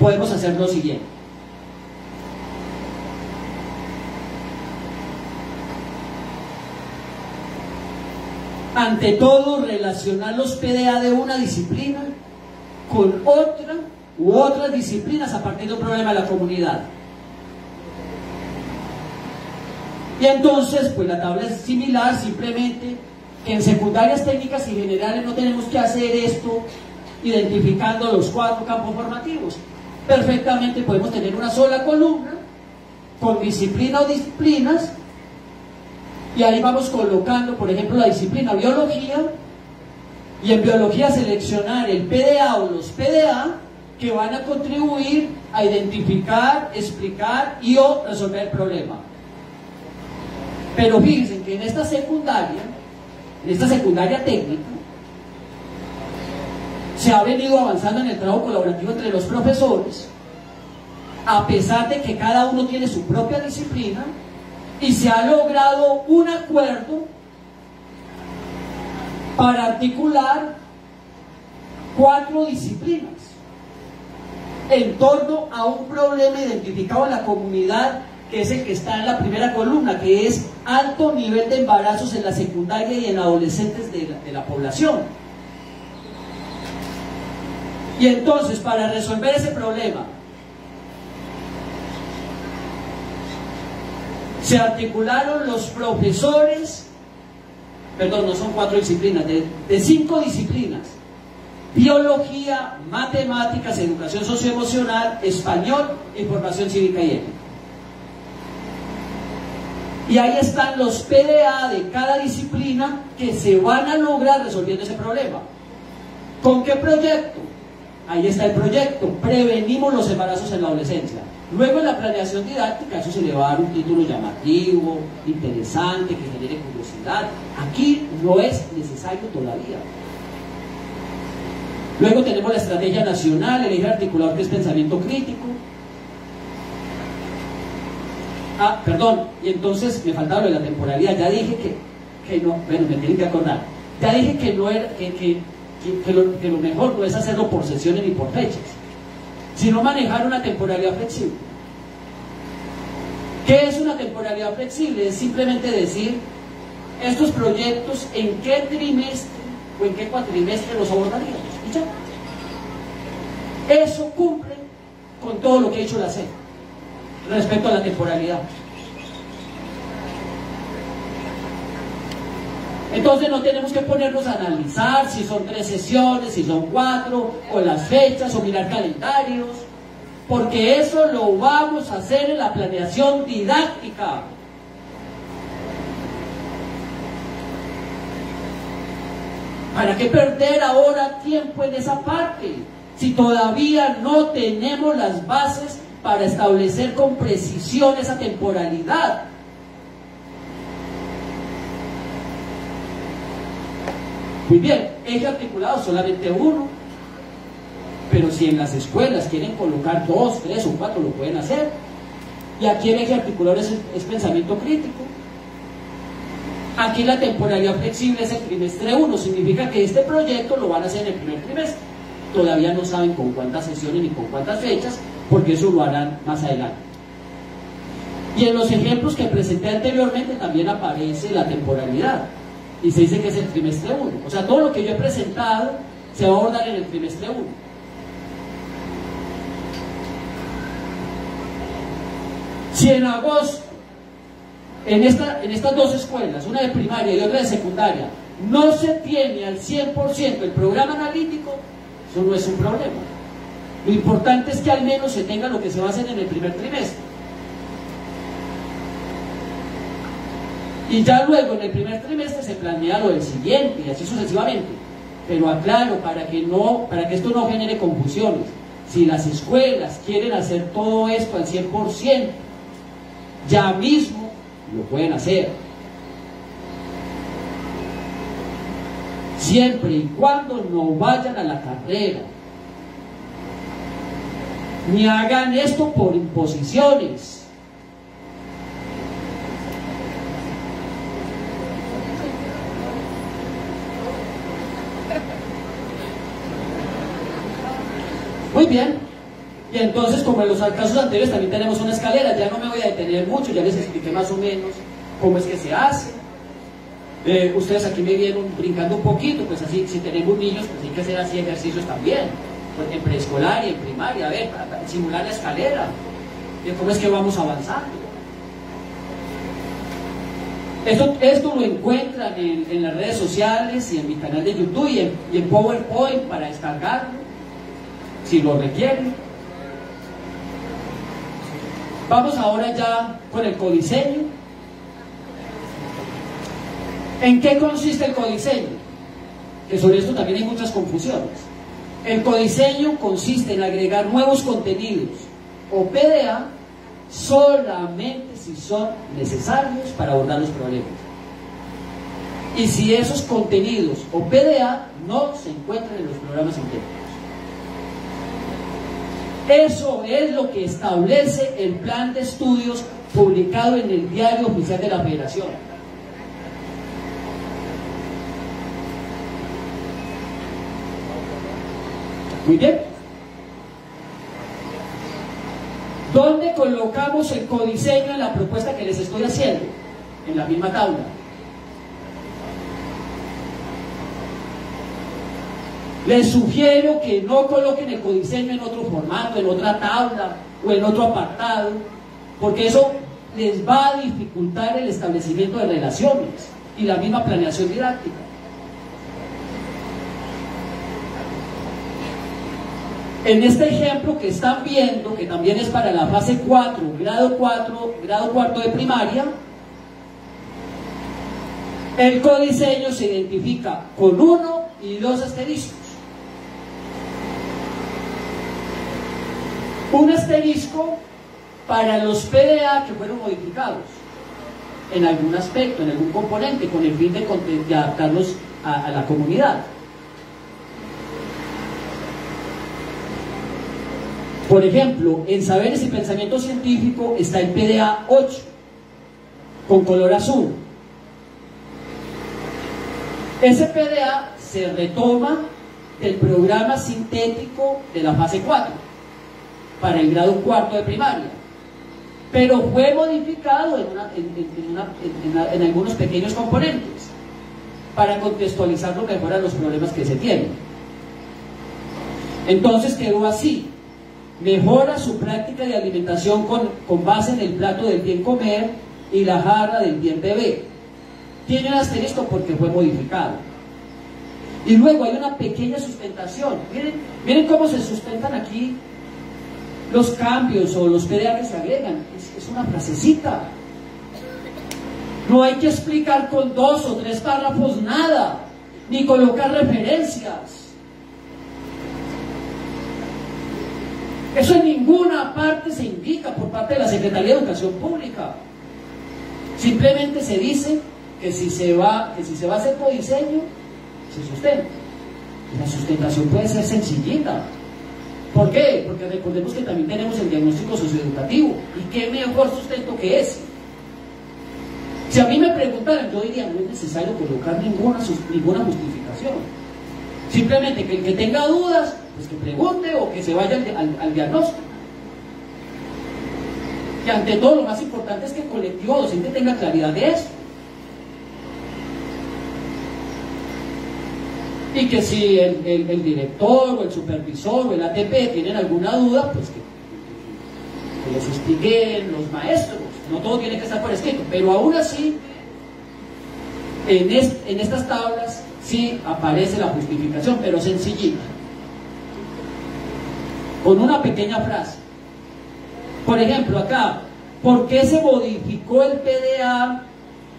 podemos hacer lo siguiente. Ante todo relacionar los PDA de una disciplina con otra u otras disciplinas a partir de un problema de la comunidad. Y entonces, pues la tabla es similar, simplemente en secundarias técnicas y generales no tenemos que hacer esto identificando los cuatro campos formativos. Perfectamente podemos tener una sola columna con disciplina o disciplinas y ahí vamos colocando, por ejemplo, la disciplina biología y en biología seleccionar el PDA o los PDA que van a contribuir a identificar, explicar y o resolver el problema. Pero fíjense que en esta secundaria, en esta secundaria técnica, se ha venido avanzando en el trabajo colaborativo entre los profesores, a pesar de que cada uno tiene su propia disciplina, y se ha logrado un acuerdo para articular cuatro disciplinas en torno a un problema identificado en la comunidad que es el que está en la primera columna, que es alto nivel de embarazos en la secundaria y en adolescentes de la, de la población. Y entonces, para resolver ese problema, se articularon los profesores, perdón, no son cuatro disciplinas, de, cinco disciplinas, biología, matemáticas, educación socioemocional, español información cívica y ética. Y ahí están los PDA de cada disciplina que se van a lograr resolviendo ese problema. ¿Con qué proyecto? Ahí está el proyecto. Prevenimos los embarazos en la adolescencia. Luego en la planeación didáctica, eso se le va a dar un título llamativo, interesante, que genere curiosidad. Aquí no es necesario todavía. Luego tenemos la estrategia nacional, el eje articulador que es pensamiento crítico. Ah, perdón, y entonces me faltaba lo de la temporalidad. Ya dije que, no, bueno, me tienen que acordar. Ya dije que no era, que, lo, que lo mejor no es hacerlo por sesiones ni por fechas sino manejar una temporalidad flexible. ¿Qué es una temporalidad flexible? Es simplemente decir, estos proyectos, en qué trimestre o en qué cuatrimestre los abordaríamos. Eso cumple con todo lo que ha dicho la C respecto a la temporalidad. Entonces no tenemos que ponernos a analizar si son tres sesiones, si son cuatro, o las fechas, o mirar calendarios, porque eso lo vamos a hacer en la planeación didáctica. ¿Para qué perder ahora tiempo en esa parte? Si todavía no tenemos las bases para establecer con precisión esa temporalidad. Muy bien, eje articulado solamente uno, pero si en las escuelas quieren colocar dos, tres o cuatro, lo pueden hacer. Y aquí el eje articulador es, es pensamiento crítico. Aquí la temporalidad flexible es el trimestre 1, significa que este proyecto lo van a hacer en el primer trimestre. Todavía no saben con cuántas sesiones ni con cuántas fechas, porque eso lo harán más adelante. Y en los ejemplos que presenté anteriormente también aparece la temporalidad. Y se dice que es el trimestre 1. O sea, todo lo que yo he presentado se va a abordar en el trimestre 1. Si en agosto, en, esta, en estas dos escuelas, una de primaria y otra de secundaria, no se tiene al 100% el programa analítico, eso no es un problema. Lo importante es que al menos se tenga lo que se va a hacer en el primer trimestre. Y ya luego en el primer trimestre se planea lo del siguiente y así sucesivamente. Pero aclaro, para que, no, para que esto no genere confusiones, si las escuelas quieren hacer todo esto al 100%, ya mismo lo pueden hacer. Siempre y cuando no vayan a la carrera, ni hagan esto por imposiciones. Muy bien. Y entonces, como en los casos anteriores, también tenemos una escalera. Ya no me voy a detener mucho, ya les expliqué más o menos cómo es que se hace. Eh, ustedes aquí me vieron brincando un poquito, pues así, si tenemos niños, pues hay que hacer así ejercicios también. Pues en preescolar y en primaria, a ver, para, simular la escalera. De cómo es que vamos avanzando. Esto, esto lo encuentran en, las redes sociales y en mi canal de YouTube y en, y en PowerPoint para descargarlo, si lo requieren. Vamos ahora ya con el codiseño. ¿En qué consiste el codiseño? Que sobre esto también hay muchas confusiones. El codiseño consiste en agregar nuevos contenidos o PDA solamente si son necesarios para abordar los problemas. Y si esos contenidos o PDA no se encuentran en los programas internos. Eso es lo que establece el plan de estudios publicado en el Diario Oficial de la Federación. Muy bien. ¿Dónde colocamos el codiseño en la propuesta que les estoy haciendo? En la misma tabla. Les sugiero que no coloquen el codiseño en otro formato, en otra tabla o en otro apartado, porque eso les va a dificultar el establecimiento de relaciones y la misma planeación didáctica. En este ejemplo que están viendo, que también es para la fase 4, grado 4, grado 4 de primaria, el codiseño se identifica con uno y dos asteriscos. Un asterisco para los PDA que fueron modificados en algún aspecto, en algún componente, con el fin de, adaptarlos a, a la comunidad. Por ejemplo, en Saberes y Pensamiento Científico está el PDA 8, con color azul. Ese PDA se retoma del programa sintético de la fase 4 para el grado cuarto de primaria. Pero fue modificado en, algunos pequeños componentes para contextualizar lo que fueran los problemas que se tienen. Entonces quedó así. Mejora su práctica de alimentación con, con base en el plato del bien comer y la jarra del bien beber. Tiene un asterisco porque fue modificado. Y luego hay una pequeña sustentación. Miren, miren cómo se sustentan aquí los cambios o los PDA que se agregan. Es, una frasecita. No hay que explicar con dos o tres párrafos nada, ni colocar referencias. Eso en ninguna parte se indica por parte de la Secretaría de Educación Pública. Simplemente se dice que si se va, que si se va a hacer codiseño, se sustenta. la sustentación puede ser sencillita. ¿Por qué? Porque recordemos que también tenemos el diagnóstico socioeducativo. ¿Y qué mejor sustento que ese? Si a mí me preguntaran, yo diría, no es necesario colocar ninguna, ninguna justificación. Simplemente que el que tenga dudas, pues que pregunte o que se vaya al, diagnóstico. Que ante todo lo más importante es que el colectivo docente tenga claridad de eso. Y que si el, el, director o el supervisor o el ATP tienen alguna duda, pues que, que les expliquen los maestros. No todo tiene que estar por escrito, pero aún así, en, en estas tablas sí aparece la justificación, pero sencillita. Con una pequeña frase. Por ejemplo, acá, ¿por qué se modificó el PDA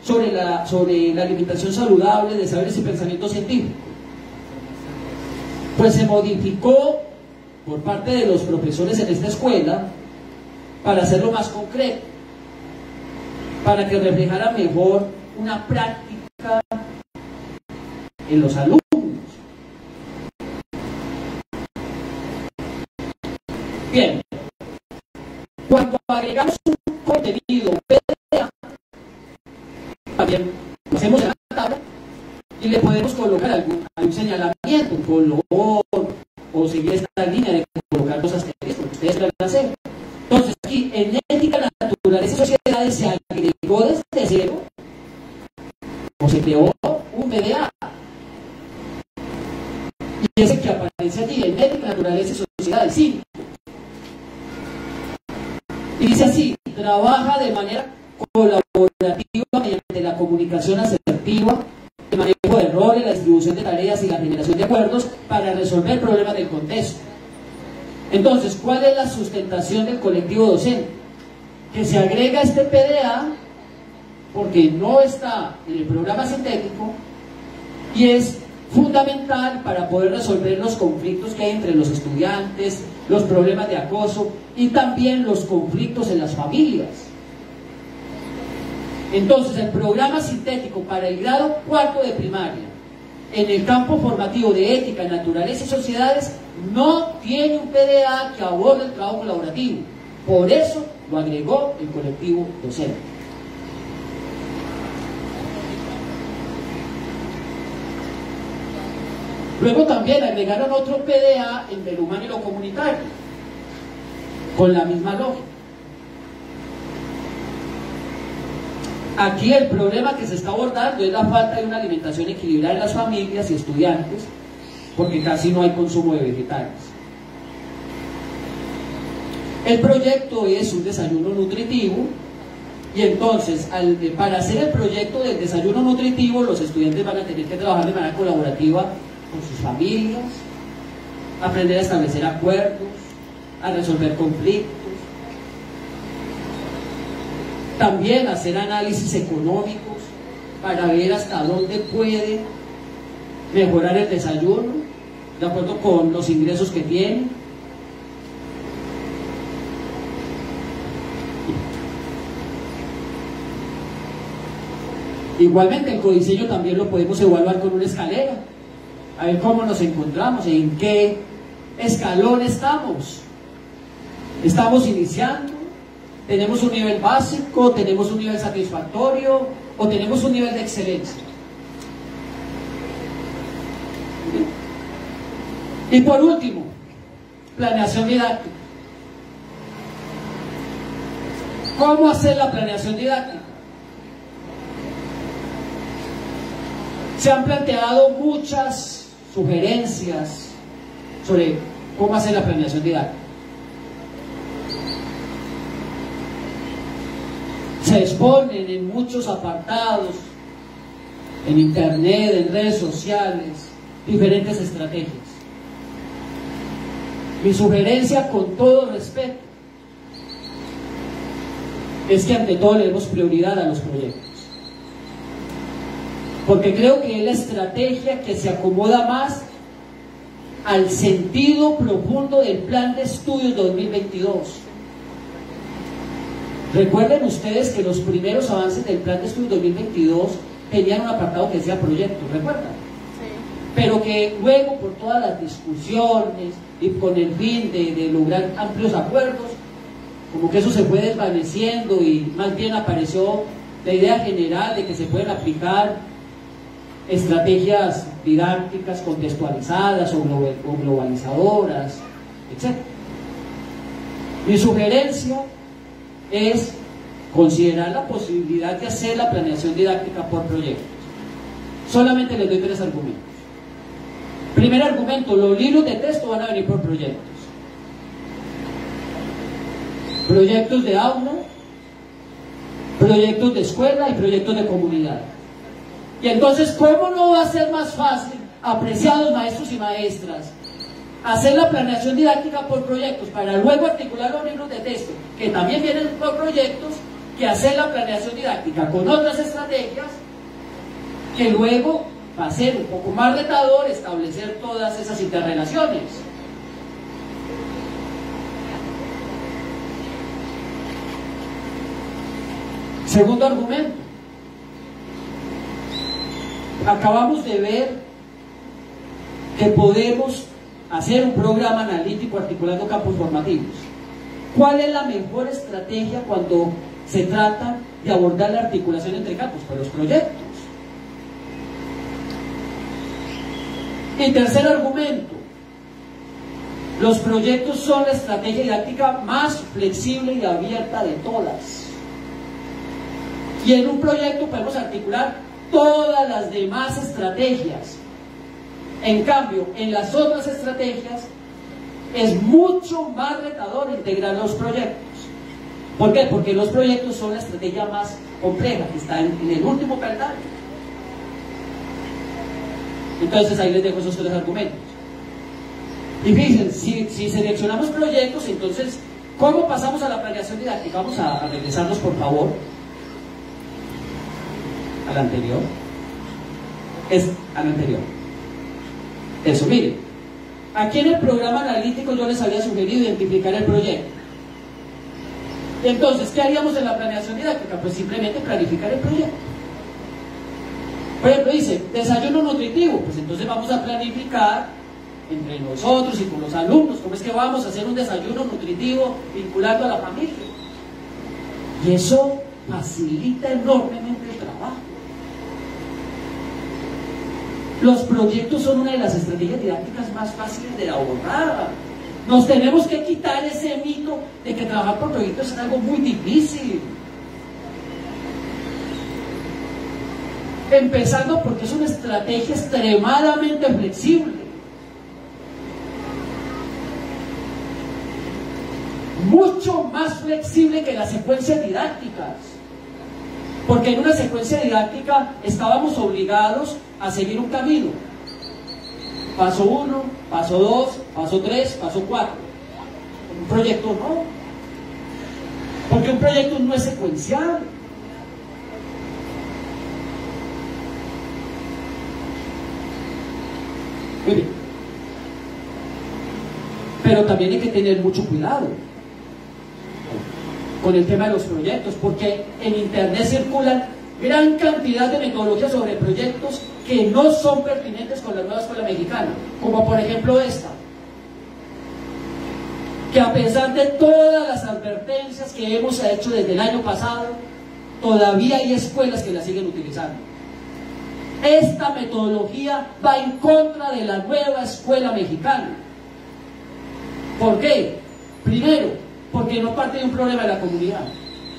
sobre la, sobre la alimentación saludable de saberes y pensamiento científico? Pues se modificó por parte de los profesores en esta escuela para hacerlo más concreto, para que reflejara mejor una práctica en los alumnos. Bien, cuando agregamos un contenido también hacemos y le podemos colocar algún, señalamiento, un color, o seguir esta línea de colocar cosas que ustedes van a hacer. Entonces, aquí en ética, naturaleza y sociedades se agregó desde cero, o se creó un PDA, y ese que aparece allí, en ética, naturaleza y sociedades, sí. Y dice así, trabaja de manera colaborativa mediante la comunicación asertiva, el manejo de roles, la distribución de tareas y la generación de acuerdos para resolver problemas del contexto. Entonces, ¿cuál es la sustentación del colectivo docente? Que se agrega este PDA porque no está en el programa sintético y es fundamental para poder resolver los conflictos que hay entre los estudiantes, los problemas de acoso y también los conflictos en las familias. Entonces, el programa sintético para el grado cuarto de primaria, en el campo formativo de ética, naturaleza y sociedades, no tiene un PDA que aborde el trabajo colaborativo. Por eso lo agregó el colectivo docente. Luego también agregaron otro PDA entre lo humano y lo comunitario, con la misma lógica. Aquí el problema que se está abordando es la falta de una alimentación equilibrada en las familias y estudiantes, porque casi no hay consumo de vegetales. El proyecto es un desayuno nutritivo y entonces para hacer el proyecto del desayuno nutritivo los estudiantes van a tener que trabajar de manera colaborativa con sus familias, aprender a establecer acuerdos, a resolver conflictos, también hacer análisis económicos para ver hasta dónde puede mejorar el desayuno, de acuerdo con los ingresos que tiene. Igualmente el codiseño también lo podemos evaluar con una escalera a ver cómo nos encontramos, en qué escalón estamos. Estamos iniciando, tenemos un nivel básico, tenemos un nivel satisfactorio o tenemos un nivel de excelencia. Y por último, planeación didáctica. ¿Cómo hacer la planeación didáctica? Se han planteado muchas sugerencias sobre cómo hacer la planeación didáctica. Se exponen en muchos apartados, en internet, en redes sociales, diferentes estrategias. Mi sugerencia con todo respeto es que ante todo le demos prioridad a los proyectos porque creo que es la estrategia que se acomoda más al sentido profundo del plan de estudios 2022. Recuerden ustedes que los primeros avances del plan de estudios 2022 tenían un apartado que decía proyecto, ¿recuerdan? Sí. Pero que luego por todas las discusiones y con el fin de, de lograr amplios acuerdos, como que eso se fue desvaneciendo y más bien apareció la idea general de que se pueden aplicar estrategias didácticas contextualizadas o, globalizadoras, etc. Mi sugerencia es considerar la posibilidad de hacer la planeación didáctica por proyectos. Solamente les doy tres argumentos. Primer argumento, los libros de texto van a venir por proyectos. Proyectos de aula, proyectos de escuela y proyectos de comunidad. Y entonces, ¿cómo no va a ser más fácil, apreciados maestros y maestras, hacer la planeación didáctica por proyectos para luego articular los libros de texto, que también vienen por proyectos, que hacer la planeación didáctica con otras estrategias, que luego va a ser un poco más retador establecer todas esas interrelaciones. Segundo argumento. Acabamos de ver que podemos hacer un programa analítico articulando campos formativos. ¿Cuál es la mejor estrategia cuando se trata de abordar la articulación entre campos? Pues los proyectos. Y tercer argumento, los proyectos son la estrategia didáctica más flexible y abierta de todas. Y en un proyecto podemos articular todas las demás estrategias. En cambio, en las otras estrategias es mucho más retador integrar los proyectos. ¿Por qué? Porque los proyectos son la estrategia más compleja, que está en, el último peldaño. Entonces ahí les dejo esos tres argumentos. Y fíjense, si, seleccionamos proyectos, entonces, ¿cómo pasamos a la planeación didáctica? Vamos a, a regresarnos, por favor al anterior. Es al anterior. Eso, mire. Aquí en el programa analítico yo les había sugerido identificar el proyecto. Entonces, ¿qué haríamos en la planeación didáctica? Pues simplemente planificar el proyecto. Por ejemplo, dice, desayuno nutritivo. Pues entonces vamos a planificar entre nosotros y con los alumnos cómo es que vamos a hacer un desayuno nutritivo vinculando a la familia. Y eso facilita enormemente el trabajo. Los proyectos son una de las estrategias didácticas más fáciles de abordar. Nos tenemos que quitar ese mito de que trabajar por proyectos es algo muy difícil. Empezando porque es una estrategia extremadamente flexible. Mucho más flexible que las secuencias didácticas. Porque en una secuencia didáctica estábamos obligados a seguir un camino. Paso 1, paso 2, paso 3, paso 4. Un proyecto no. Porque un proyecto no es secuencial. Muy bien. Pero también hay que tener mucho cuidado con el tema de los proyectos, porque en Internet circulan gran cantidad de metodologías sobre proyectos que no son pertinentes con la nueva escuela mexicana, como por ejemplo esta, que a pesar de todas las advertencias que hemos hecho desde el año pasado, todavía hay escuelas que la siguen utilizando. Esta metodología va en contra de la nueva escuela mexicana. ¿Por qué? Primero, porque no parte de un problema de la comunidad,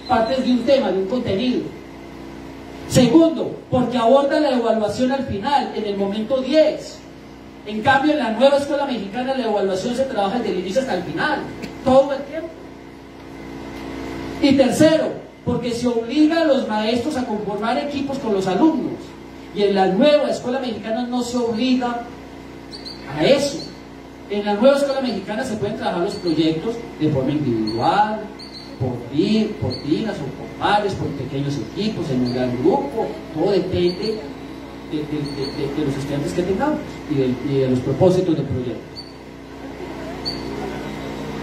parte de un tema, de un contenido. Segundo, porque aborda la evaluación al final, en el momento 10. En cambio, en la nueva escuela mexicana la evaluación se trabaja desde el inicio hasta el final, todo el tiempo. Y tercero, porque se obliga a los maestros a conformar equipos con los alumnos. Y en la nueva escuela mexicana no se obliga a eso. En la nueva escuela mexicana se pueden trabajar los proyectos de forma individual, por, por tiras o por pares, por pequeños equipos, en un gran grupo, todo depende de, los estudiantes que tengamos y de los propósitos del proyecto.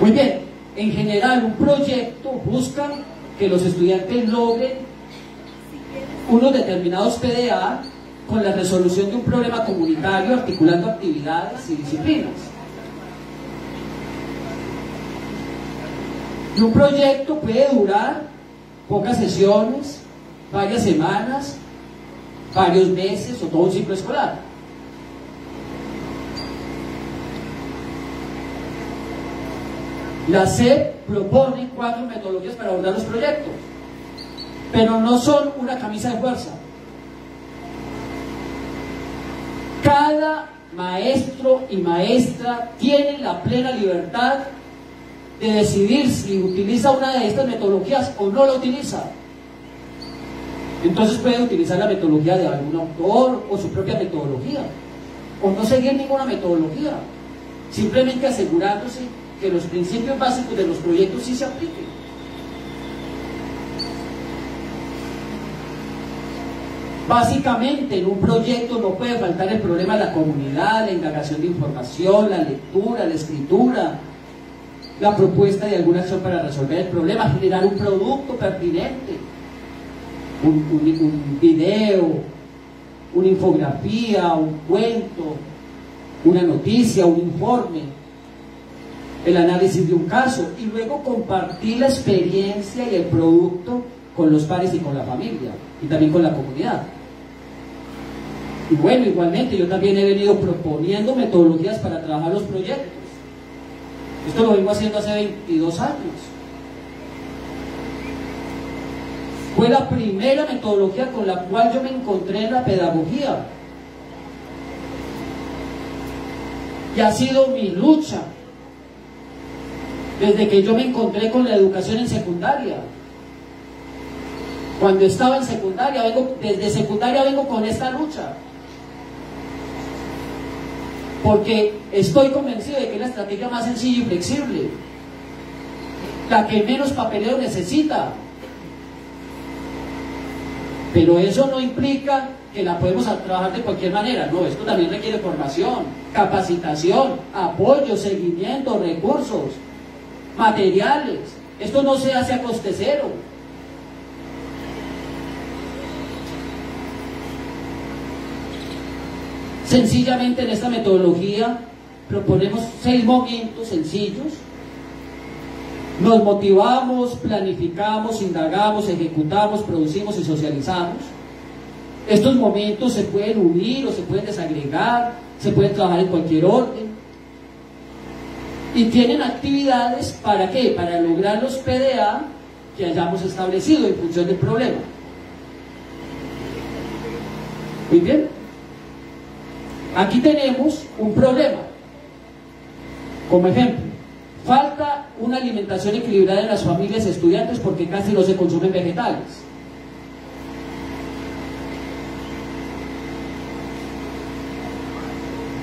Muy bien, en general un proyecto busca que los estudiantes logren unos determinados PDA con la resolución de un problema comunitario articulando actividades y disciplinas. Y un proyecto puede durar pocas sesiones, varias semanas, varios meses o todo un ciclo escolar. La SEP propone cuatro metodologías para abordar los proyectos, pero no son una camisa de fuerza. Cada maestro y maestra tiene la plena libertad de decidir si utiliza una de estas metodologías o no la utiliza. Entonces puede utilizar la metodología de algún autor o su propia metodología, o no seguir ninguna metodología, simplemente asegurándose que los principios básicos de los proyectos sí se apliquen. Básicamente en un proyecto no puede faltar el problema de la comunidad, la indagación de información, la lectura, la escritura, la propuesta de alguna acción para resolver el problema, generar un producto pertinente, un, un video, una infografía, un cuento, una noticia, un informe, el análisis de un caso y luego compartir la experiencia y el producto con los pares y con la familia y también con la comunidad. Y bueno, igualmente yo también he venido proponiendo metodologías para trabajar los proyectos. Esto lo vengo haciendo hace 22 años. Fue la primera metodología con la cual yo me encontré en la pedagogía. Y ha sido mi lucha desde que yo me encontré con la educación en secundaria. Cuando estaba en secundaria, vengo, desde secundaria vengo con esta lucha. Porque estoy convencido de que es la estrategia más sencilla y flexible. La que menos papeleo necesita. Pero eso no implica que la podemos trabajar de cualquier manera. No, esto también requiere formación, capacitación, apoyo, seguimiento, recursos, materiales. Esto no se hace a coste cero. Sencillamente en esta metodología proponemos seis momentos sencillos. Nos motivamos, planificamos, indagamos, ejecutamos, producimos y socializamos. Estos momentos se pueden unir o se pueden desagregar, se pueden trabajar en cualquier orden. Y tienen actividades para qué? Para lograr los PDA que hayamos establecido en función del problema. Muy bien. Aquí tenemos un problema. Como ejemplo, falta una alimentación equilibrada en las familias estudiantes porque casi no se consumen vegetales.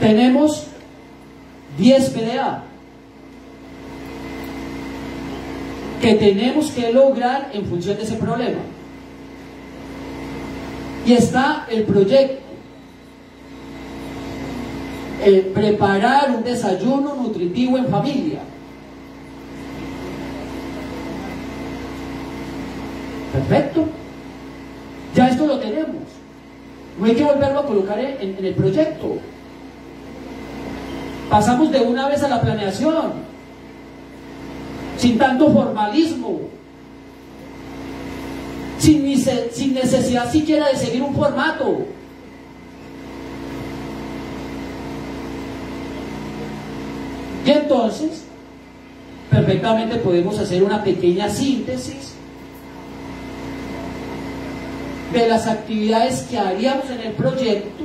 Tenemos 10 PDA que tenemos que lograr en función de ese problema. Y está el proyecto eh, preparar un desayuno nutritivo en familia. Perfecto. Ya esto lo tenemos. No hay que volverlo a colocar en, el proyecto. Pasamos de una vez a la planeación, sin tanto formalismo, sin, sin necesidad siquiera de seguir un formato. Y entonces, perfectamente podemos hacer una pequeña síntesis de las actividades que haríamos en el proyecto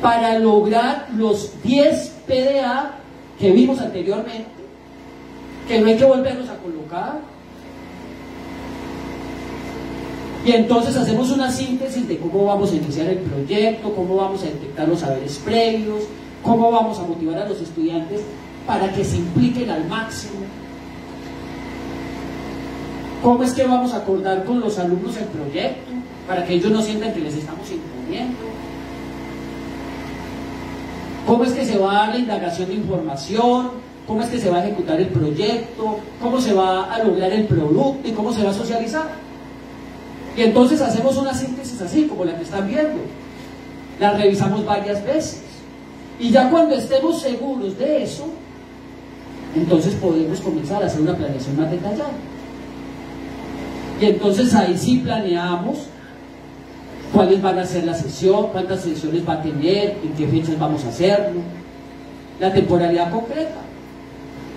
para lograr los 10 PDA que vimos anteriormente, que no hay que volverlos a colocar. Y entonces hacemos una síntesis de cómo vamos a iniciar el proyecto, cómo vamos a detectar los saberes previos, ¿Cómo vamos a motivar a los estudiantes para que se impliquen al máximo? ¿Cómo es que vamos a acordar con los alumnos el proyecto para que ellos no sientan que les estamos imponiendo? ¿Cómo es que se va a la indagación de información? ¿Cómo es que se va a ejecutar el proyecto? ¿Cómo se va a lograr el producto? ¿Y cómo se va a socializar? Y entonces hacemos una síntesis así, como la que están viendo. La revisamos varias veces. Y ya cuando estemos seguros de eso, entonces podemos comenzar a hacer una planeación más detallada. Y entonces ahí sí planeamos cuáles van a ser la sesión, cuántas sesiones va a tener, en qué fechas vamos a hacerlo, la temporalidad concreta.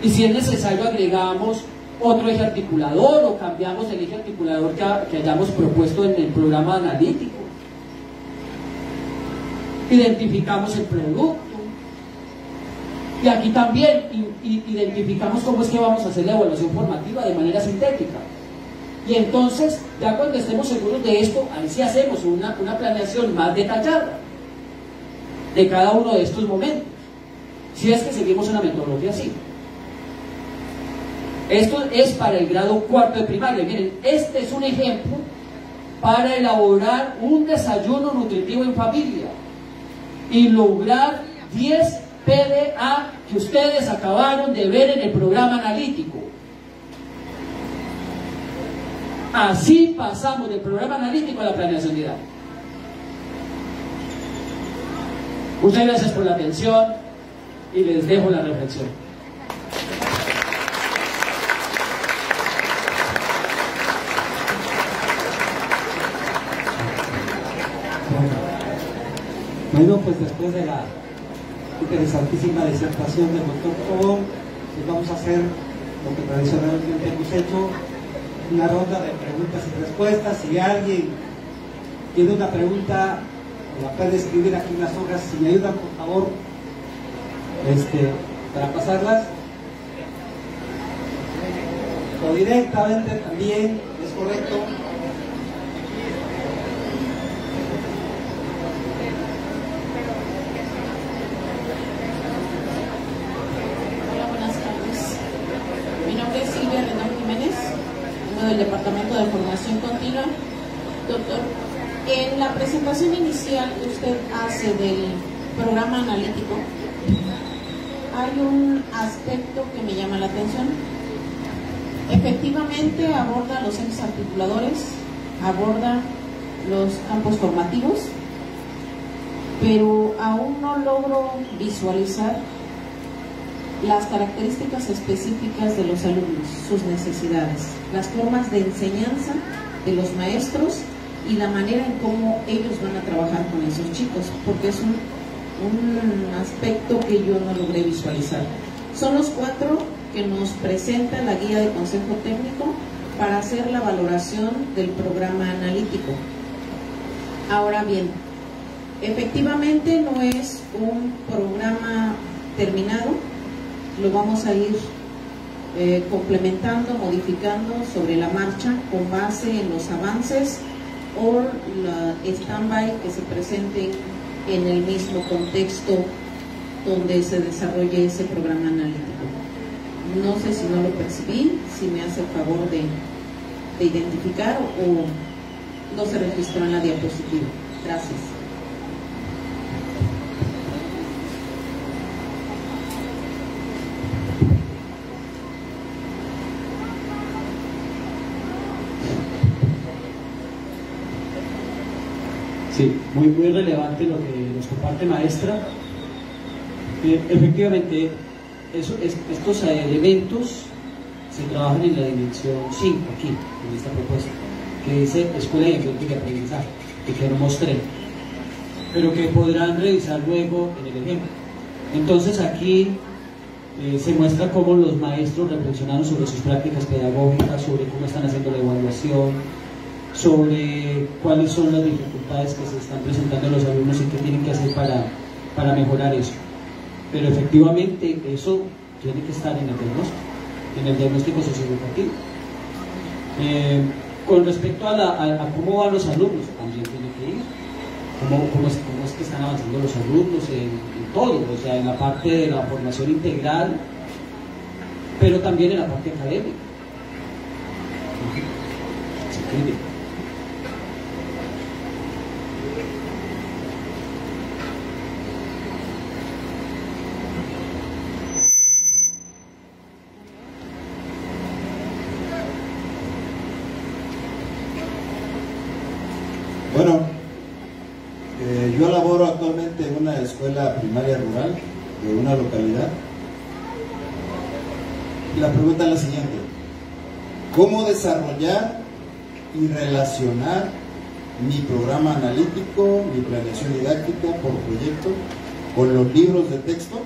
Y si es necesario agregamos otro eje articulador o cambiamos el eje articulador que, hayamos propuesto en el programa analítico. Identificamos el producto. Y aquí también identificamos cómo es que vamos a hacer la evaluación formativa de manera sintética. Y entonces, ya cuando estemos seguros de esto, ahí sí hacemos una, una planeación más detallada de cada uno de estos momentos. Si es que seguimos una metodología así. Esto es para el grado cuarto de primaria. Miren, este es un ejemplo para elaborar un desayuno nutritivo en familia y lograr 10 PDA que ustedes acabaron de ver en el programa analítico. Así pasamos del programa analítico a la planeación de Muchas gracias por la atención y les dejo la reflexión. Bueno, pues después de la interesantísima disertación del doctor Tobón, pues vamos a hacer lo que tradicionalmente hemos hecho, una ronda de preguntas y respuestas. Si alguien tiene una pregunta, la puede escribir aquí en las hojas. Si me ayudan, por favor, este, para pasarlas. O directamente también, es correcto. Del Departamento de Formación Continua. Doctor, en la presentación inicial que usted hace del programa analítico, hay un aspecto que me llama la atención. Efectivamente aborda los ejes articuladores, aborda los campos formativos, pero aún no logro visualizar las características específicas de los alumnos, sus necesidades, las formas de enseñanza de los maestros y la manera en cómo ellos van a trabajar con esos chicos, porque es un, aspecto que yo no logré visualizar. Son los cuatro que nos presenta la guía de consejo técnico para hacer la valoración del programa analítico. Ahora bien, efectivamente no es un programa terminado, lo vamos a ir eh, complementando, modificando sobre la marcha con base en los avances o la stand-by que se presenten en el mismo contexto donde se desarrolle ese programa analítico. No sé si no lo percibí, si me hace el favor de, de identificar o no se registró en la diapositiva. Gracias. Muy, muy relevante lo que nos comparte maestra. Eh, efectivamente, eso, estos elementos se trabajan en la dimensión 5, aquí, en esta propuesta, que dice Escuela de Enfoque y Aprendizaje, que quiero mostrar, pero que podrán revisar luego en el ejemplo. Entonces aquí eh, se muestra cómo los maestros reflexionaron sobre sus prácticas pedagógicas, sobre cómo están haciendo la evaluación, sobre cuáles son las dificultades que se están presentando los alumnos y qué tienen que hacer para, para mejorar eso. Pero efectivamente eso tiene que estar en el diagnóstico, en el diagnóstico socioeducativo. Eh, con respecto a, cómo van los alumnos, también tiene que ir. Cómo, es, que están avanzando los alumnos en, todo, o sea, en la parte de la formación integral, pero también en la parte académica. Bueno, eh, yo laboro actualmente en una escuela primaria rural de una localidad. Y la pregunta es la siguiente. ¿Cómo desarrollar y relacionar mi programa analítico, mi planeación didáctica por proyecto con los libros de texto,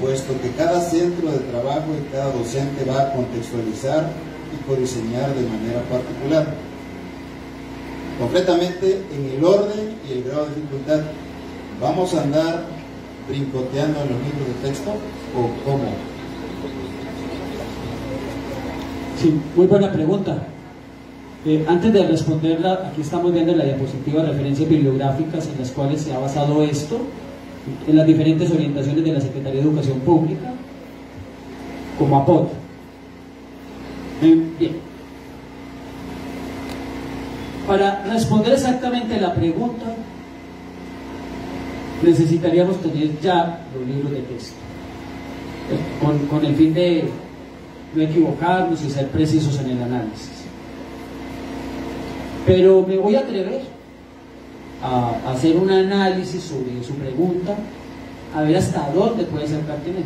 puesto que cada centro de trabajo y cada docente va a contextualizar y codiseñar de manera particular. Concretamente, en el orden y el grado de dificultad, ¿vamos a andar brincoteando en los libros de texto o cómo? Sí, muy buena pregunta. Eh, antes de responderla, aquí estamos viendo la diapositiva de referencias bibliográficas en las cuales se ha basado esto en las diferentes orientaciones de la Secretaría de Educación Pública como apoyo. Bien. Para responder exactamente la pregunta, necesitaríamos tener ya los libros de texto, con, con el fin de no equivocarnos y ser precisos en el análisis. Pero me voy a atrever a hacer un análisis sobre su pregunta, a ver hasta dónde puede ser pertinente.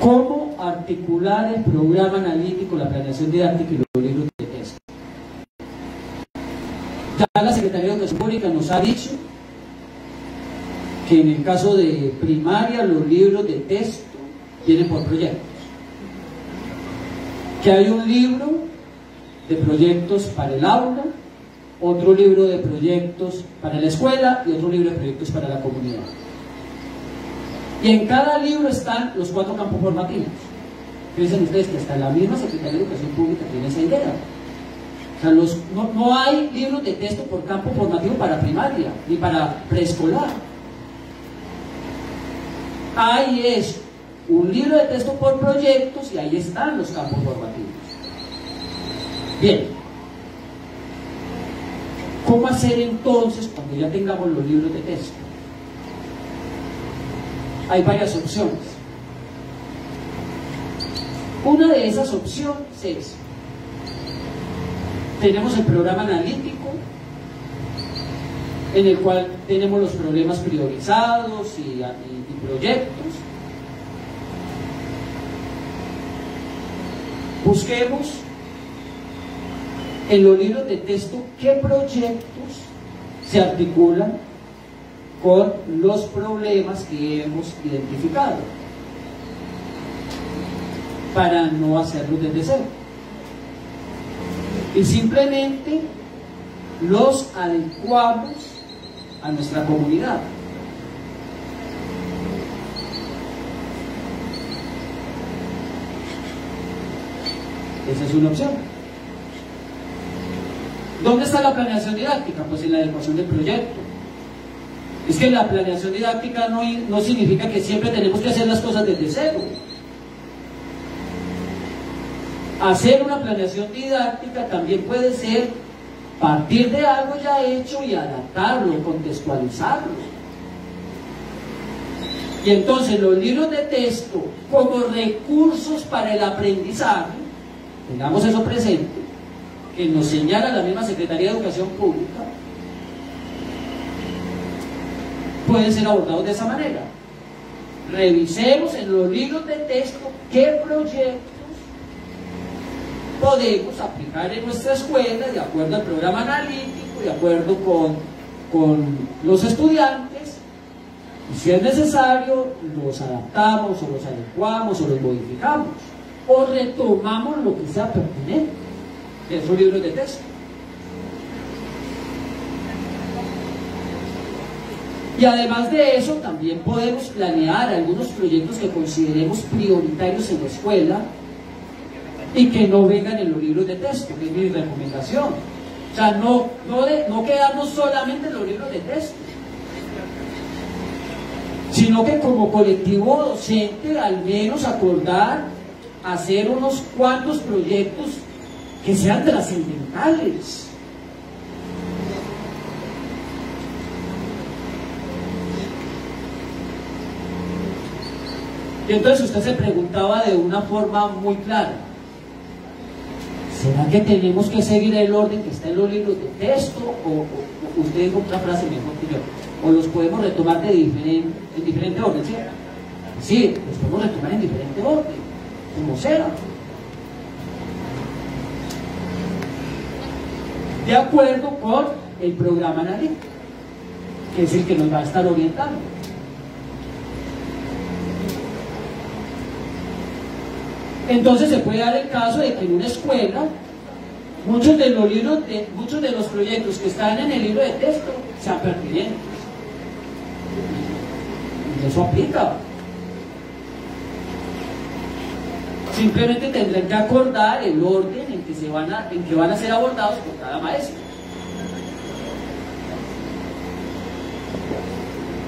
¿Cómo articular el programa analítico, la planeación didáctica y los libros de texto? Ya la Secretaría de Educación Pública nos ha dicho que en el caso de primaria los libros de texto vienen por proyectos. Que hay un libro de proyectos para el aula, otro libro de proyectos para la escuela y otro libro de proyectos para la comunidad. Y en cada libro están los cuatro campos formativos. Piensen ustedes que hasta la misma Secretaría de Educación Pública tiene esa idea. O sea, no, no hay libros de texto por campo formativo para primaria ni para preescolar. Hay es un libro de texto por proyectos y ahí están los campos formativos. Bien. ¿Cómo hacer entonces cuando ya tengamos los libros de texto? Hay varias opciones. Una de esas opciones es, tenemos el programa analítico, en el cual tenemos los problemas priorizados y, proyectos. Busquemos en los libros de texto qué proyectos se articulan con los problemas que hemos identificado para no hacerlos desde cero. Y simplemente los adecuamos a nuestra comunidad. Esa es una opción. ¿Dónde está la planeación didáctica? Pues en la adecuación del proyecto. Es que la planeación didáctica no, no significa que siempre tenemos que hacer las cosas desde cero. Hacer una planeación didáctica también puede ser partir de algo ya hecho y adaptarlo, contextualizarlo. Y entonces los libros de texto como recursos para el aprendizaje, tengamos eso presente, que nos señala la misma Secretaría de Educación Pública, pueden ser abordados de esa manera. Revisemos en los libros de texto qué proyectos podemos aplicar en nuestra escuela de acuerdo al programa analítico, de acuerdo con, con los estudiantes, y si es necesario, los adaptamos o los adecuamos o los modificamos, o retomamos lo que sea pertinente de esos libros de texto. Y además de eso, también podemos planear algunos proyectos que consideremos prioritarios en la escuela y que no vengan en los libros de texto, que es mi recomendación. O sea, no, no, no quedarnos solamente en los libros de texto, sino que como colectivo docente al menos acordar hacer unos cuantos proyectos que sean trascendentales. Y entonces usted se preguntaba de una forma muy clara, ¿Será que tenemos que seguir el orden que está en los libros de texto? ¿O, o usted dijo una frase mejor que yo? ¿O los podemos retomar de diferente, en diferente orden? ¿sí? sí, los podemos retomar en diferente orden, como sea. De acuerdo con el programa analítico, que es el que nos va a estar orientando. Entonces se puede dar el caso de que en una escuela muchos de los libros, muchos de los proyectos que están en el libro de texto sean pertinentes. Y eso aplica. Simplemente tendrán que acordar el orden en que, se van a, en que van a ser abordados por cada maestro.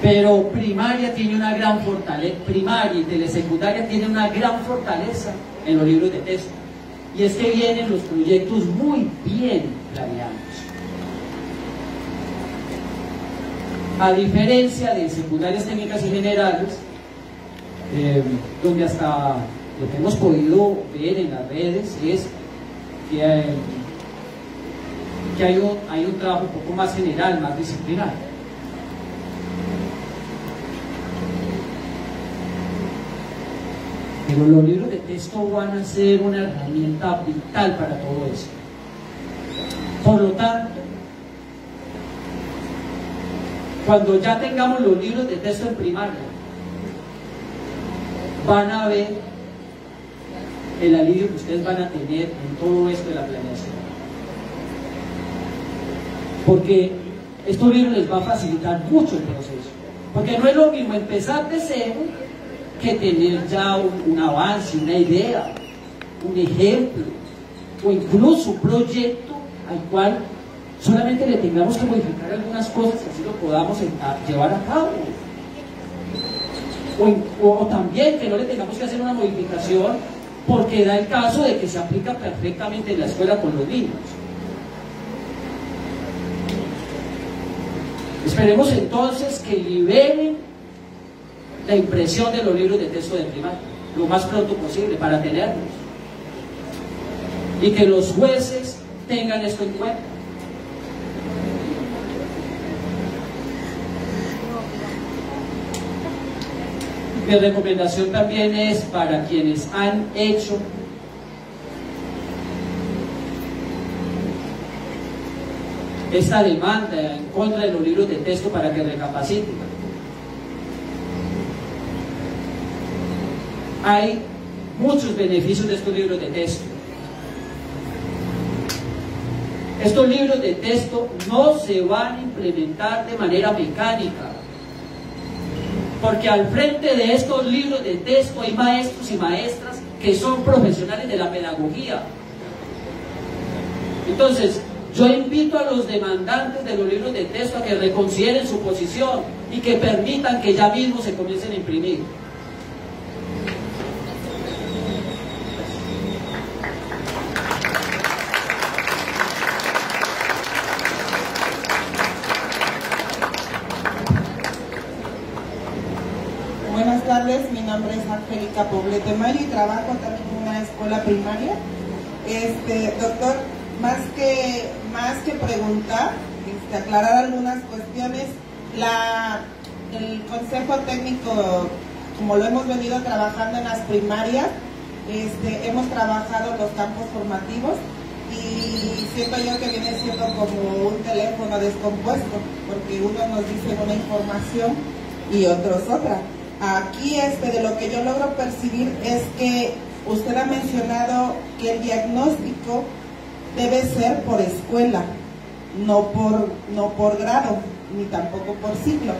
Pero primaria tiene una gran fortaleza, primaria y telesecundaria tiene una gran fortaleza en los libros de texto. Y es que vienen los proyectos muy bien planeados. A diferencia de secundarias técnicas y generales, eh, donde hasta lo que hemos podido ver en las redes es que, que hay, un, hay un trabajo un poco más general, más disciplinario. Pero los libros de texto van a ser una herramienta vital para todo eso. Por lo tanto, cuando ya tengamos los libros de texto en primaria, van a ver el alivio que ustedes van a tener en todo esto de la planeación. Porque estos libros les va a facilitar mucho el proceso. Porque no es lo mismo empezar de cero que tener ya un, avance, una idea, un ejemplo, o incluso un proyecto al cual solamente le tengamos que modificar algunas cosas y así lo podamos llevar a cabo. O, también que no le tengamos que hacer una modificación porque da el caso de que se aplica perfectamente en la escuela con los niños. Esperemos entonces que liberen la impresión de los libros de texto de primaria, lo más pronto posible para tenerlos. Y que los jueces tengan esto en cuenta. Mi recomendación también es para quienes han hecho esta demanda en contra de los libros de texto para que recapaciten. Hay muchos beneficios de estos libros de texto. Estos libros de texto no se van a implementar de manera mecánica, porque al frente de estos libros de texto hay maestros y maestras que son profesionales de la pedagogía. Entonces, yo invito a los demandantes de los libros de texto a que reconsideren su posición y que permitan que ya mismo se comiencen a imprimir. nombre es Angélica Poblete Mayo y trabajo también en una escuela primaria. Este, doctor, más que, más que preguntar, este, aclarar algunas cuestiones, la, el consejo técnico, como lo hemos venido trabajando en las primarias, este, hemos trabajado los campos formativos y siento yo que viene siendo como un teléfono descompuesto, porque uno nos dice una información y otros otra. Aquí este, de lo que yo logro percibir es que usted ha mencionado que el diagnóstico debe ser por escuela, no por, no por grado, ni tampoco por ciclo.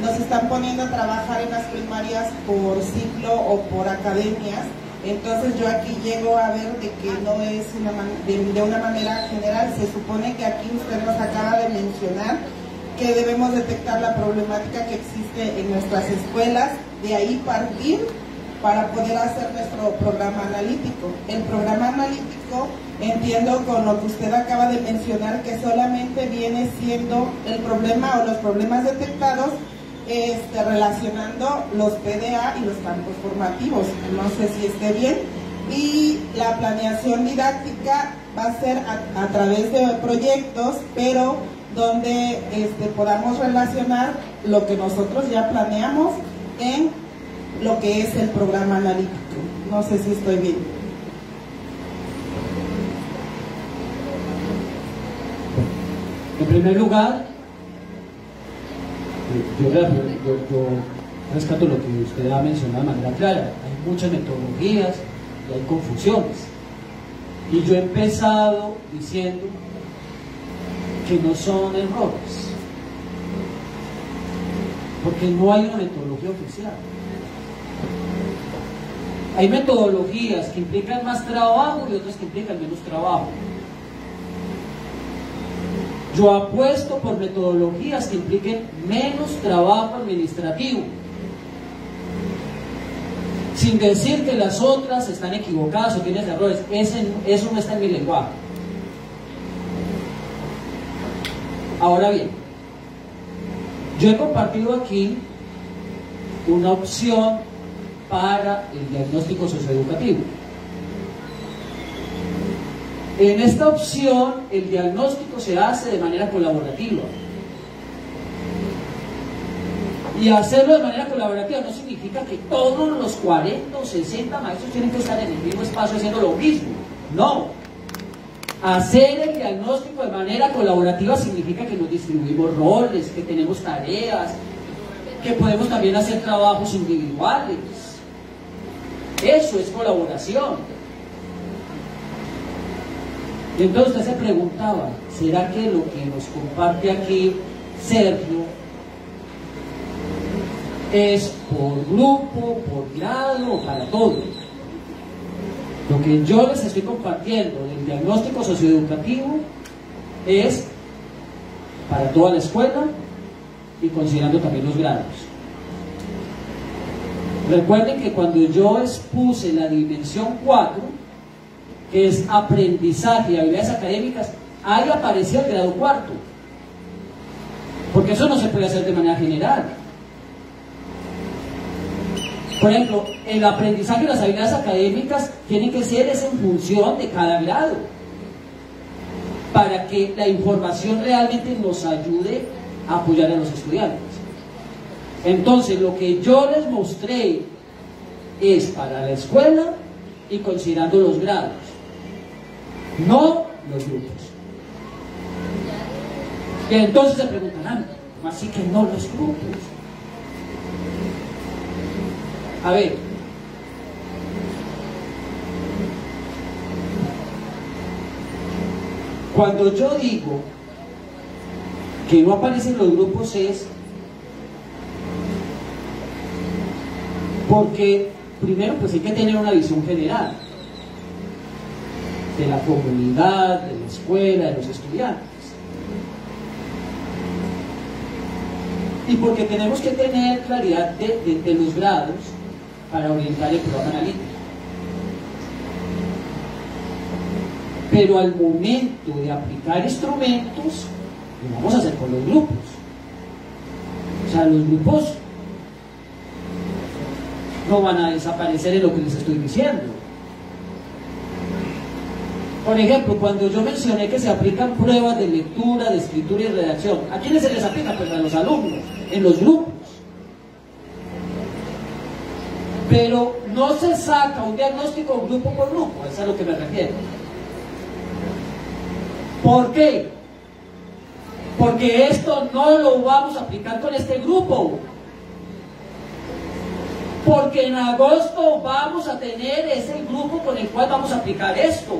Nos están poniendo a trabajar en las primarias por ciclo o por academias, entonces yo aquí llego a ver de que no es una de, de una manera general, se supone que aquí usted nos acaba de mencionar que debemos detectar la problemática que existe en nuestras escuelas, de ahí partir para poder hacer nuestro programa analítico. El programa analítico, entiendo con lo que usted acaba de mencionar, que solamente viene siendo el problema o los problemas detectados este, relacionando los PDA y los campos formativos. No sé si esté bien. Y la planeación didáctica va a ser a través de proyectos, pero donde este, podamos relacionar lo que nosotros ya planeamos en lo que es el programa analítico. No sé si estoy bien. En primer lugar, yo, yo, rescato lo que usted ha mencionado de manera clara. Hay muchas metodologías y hay confusiones. Y yo he empezado diciendo que no son errores, porque no hay una metodología oficial. Hay metodologías que implican más trabajo y otras que implican menos trabajo. Yo apuesto por metodologías que impliquen menos trabajo administrativo, sin decir que las otras están equivocadas o tienen errores. eso no está en mi lenguaje. Ahora bien, yo he compartido aquí una opción para el diagnóstico socioeducativo. En esta opción, el diagnóstico se hace de manera colaborativa. Y hacerlo de manera colaborativa no significa que todos los 40 o 60 maestros tienen que estar en el mismo espacio haciendo lo mismo. No. Hacer el diagnóstico de manera colaborativa significa que nos distribuimos roles, que tenemos tareas, que podemos también hacer trabajos individuales. Eso es colaboración. Y entonces usted se preguntaba, ¿será que lo que nos comparte aquí Sergio es por grupo, por grado o para todos? Lo que yo les estoy compartiendo del diagnóstico socioeducativo es para toda la escuela y considerando también los grados. Recuerden que cuando yo expuse la dimensión 4, que es aprendizaje y habilidades académicas, ahí apareció el grado cuarto. Porque eso no se puede hacer de manera general. Por ejemplo, el aprendizaje y las habilidades académicas tienen que ser en función de cada grado, para que la información realmente nos ayude a apoyar a los estudiantes. Entonces, lo que yo les mostré es para la escuela y considerando los grados no los grupos. Y entonces se preguntarán, así que no los grupos? A ver, cuando yo digo que no aparecen los grupos es porque primero pues hay que tener una visión general de la comunidad, de la escuela, de los estudiantes. Y porque tenemos que tener claridad de, los grados para orientar el programa analítico. Pero al momento de aplicar instrumentos, lo vamos a hacer con los grupos. O sea, los grupos no van a desaparecer en lo que les estoy diciendo. Por ejemplo, cuando yo mencioné que se aplican pruebas de lectura, de escritura y redacción, ¿a quiénes se les aplica? Pues a los alumnos, en los grupos. Pero no se saca un diagnóstico grupo por grupo, eso es a lo que me refiero. ¿Por qué? Porque esto no lo vamos a aplicar con este grupo. Porque en agosto vamos a tener ese grupo con el cual vamos a aplicar esto.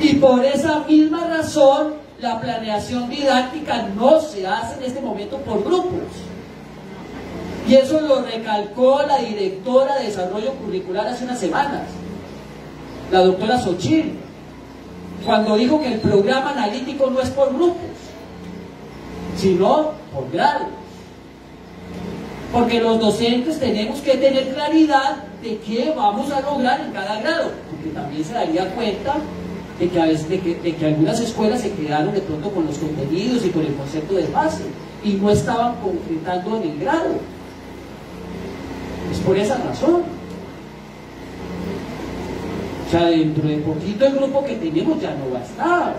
Y por esa misma razón, la planeación didáctica no se hace en este momento por grupos. Y eso lo recalcó la directora de Desarrollo Curricular hace unas semanas, la doctora Sochil, cuando dijo que el programa analítico no es por grupos, sino por grados. Porque los docentes tenemos que tener claridad de qué vamos a lograr en cada grado, porque también se daría cuenta de que, a veces, de que, algunas escuelas se quedaron de pronto con los contenidos y con el concepto de base y no estaban concretando en el grado. Es por esa razón. O sea, dentro de poquito el grupo que tenemos ya no va a estar.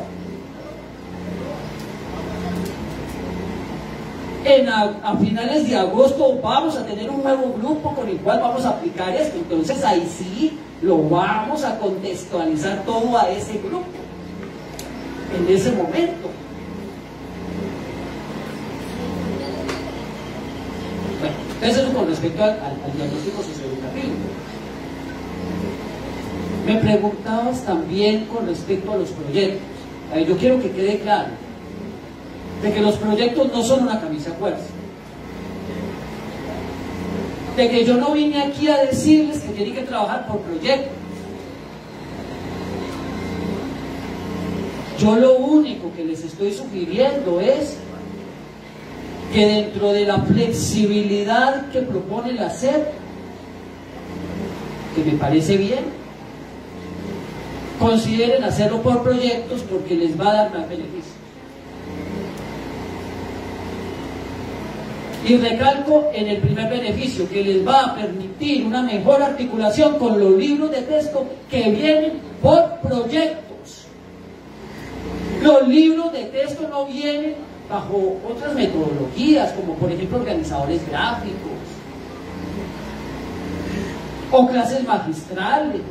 En a, finales de agosto vamos a tener un nuevo grupo con el cual vamos a aplicar esto. Entonces ahí sí lo vamos a contextualizar todo a ese grupo. en ese momento. Eso con respecto al, al diagnóstico socioeducativo. Me preguntabas también con respecto a los proyectos. A ver, yo quiero que quede claro de que los proyectos no son una camisa fuerza. De que yo no vine aquí a decirles que tienen que trabajar por proyectos. Yo lo único que les estoy sugiriendo es que dentro de la flexibilidad que propone la SED, que me parece bien, consideren hacerlo por proyectos porque les va a dar más beneficio. Y recalco en el primer beneficio, que les va a permitir una mejor articulación con los libros de texto que vienen por proyectos. Los libros de texto no vienen bajo otras metodologías, como por ejemplo organizadores gráficos o clases magistrales.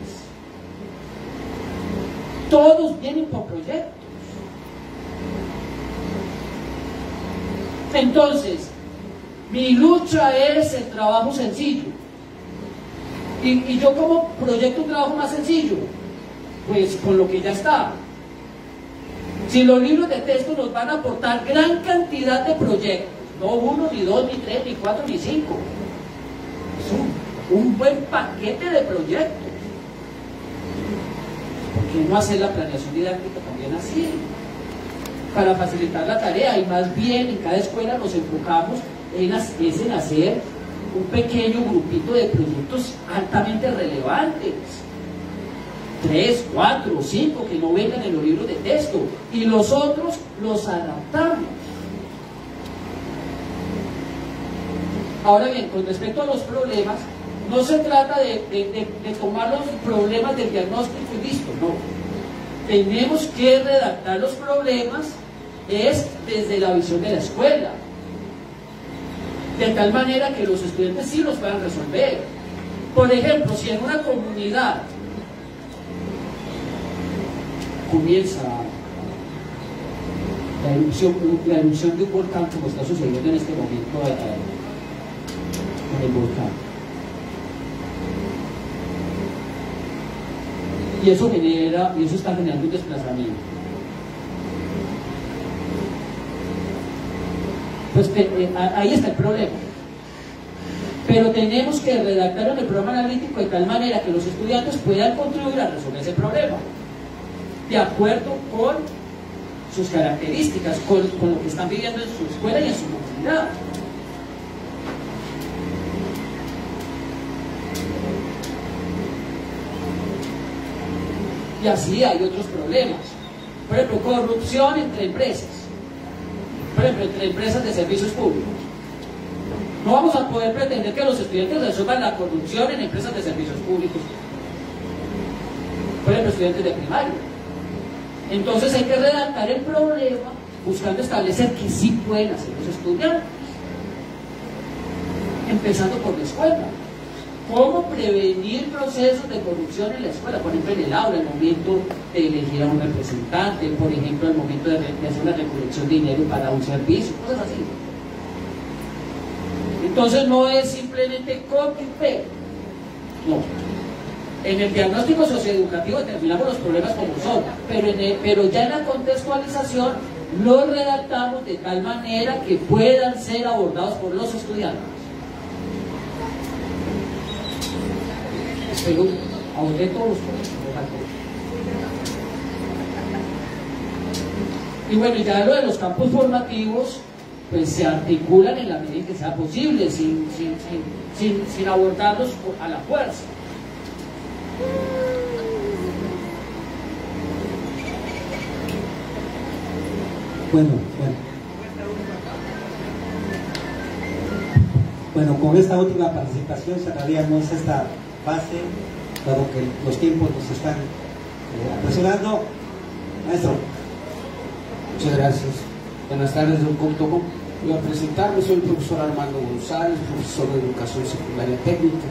Todos vienen por proyectos. Entonces, mi lucha es el trabajo sencillo. Y, yo como proyecto un trabajo más sencillo, pues con lo que ya está. Si los libros de texto nos van a aportar gran cantidad de proyectos, no uno, ni dos, ni tres, ni cuatro, ni cinco, es un, buen paquete de proyectos. ¿Por qué no hacer la planeación didáctica también así? Para facilitar la tarea y más bien en cada escuela nos enfocamos es en hacer un pequeño grupito de proyectos altamente relevantes. Tres, cuatro, cinco que no vengan en los libros de texto. Y los otros los adaptamos. Ahora bien, con respecto a los problemas, no se trata de, de tomar los problemas del diagnóstico y listo, no. Tenemos que redactar los problemas es desde la visión de la escuela, de tal manera que los estudiantes sí los puedan resolver. Por ejemplo, si en una comunidad comienza la erupción, de un volcán como está sucediendo en este momento eh, en el volcán. Y eso genera, y eso está generando un desplazamiento. Pues eh, ahí está el problema. Pero tenemos que redactar el programa analítico de tal manera que los estudiantes puedan contribuir a resolver ese problema, de acuerdo con sus características, con, lo que están viviendo en su escuela y en su comunidad. Y así hay otros problemas. Por ejemplo, corrupción entre empresas por ejemplo, entre empresas de servicios públicos. No vamos a poder pretender que los estudiantes resuelvan la corrupción en empresas de servicios públicos. Por ejemplo, estudiantes de primaria. Entonces hay que redactar el problema buscando establecer que sí pueden hacer los estudiantes. Empezando por la escuela. ¿Cómo prevenir procesos de corrupción en la escuela? Por ejemplo, en el aula, el momento de elegir a un representante, por ejemplo, el momento de, hacer una recolección de dinero para un servicio, cosas así. Entonces no es simplemente copy paste. No. En el diagnóstico socioeducativo determinamos los problemas como son, pero, pero ya en la contextualización los redactamos de tal manera que puedan ser abordados por los estudiantes. pero ahorré todos los Y bueno, ya lo de los campos formativos, pues se articulan en la medida en que sea posible, sin, sin, sin, sin abordarlos a la fuerza. Bueno, bueno. Bueno, con esta última participación cerraríamos esta fase, dado que los tiempos nos están eh, apresurando. Maestro. Muchas gracias. Buenas tardes, don Cómo Voy a presentarme, soy el profesor Armando González, profesor de Educación Secundaria Técnica.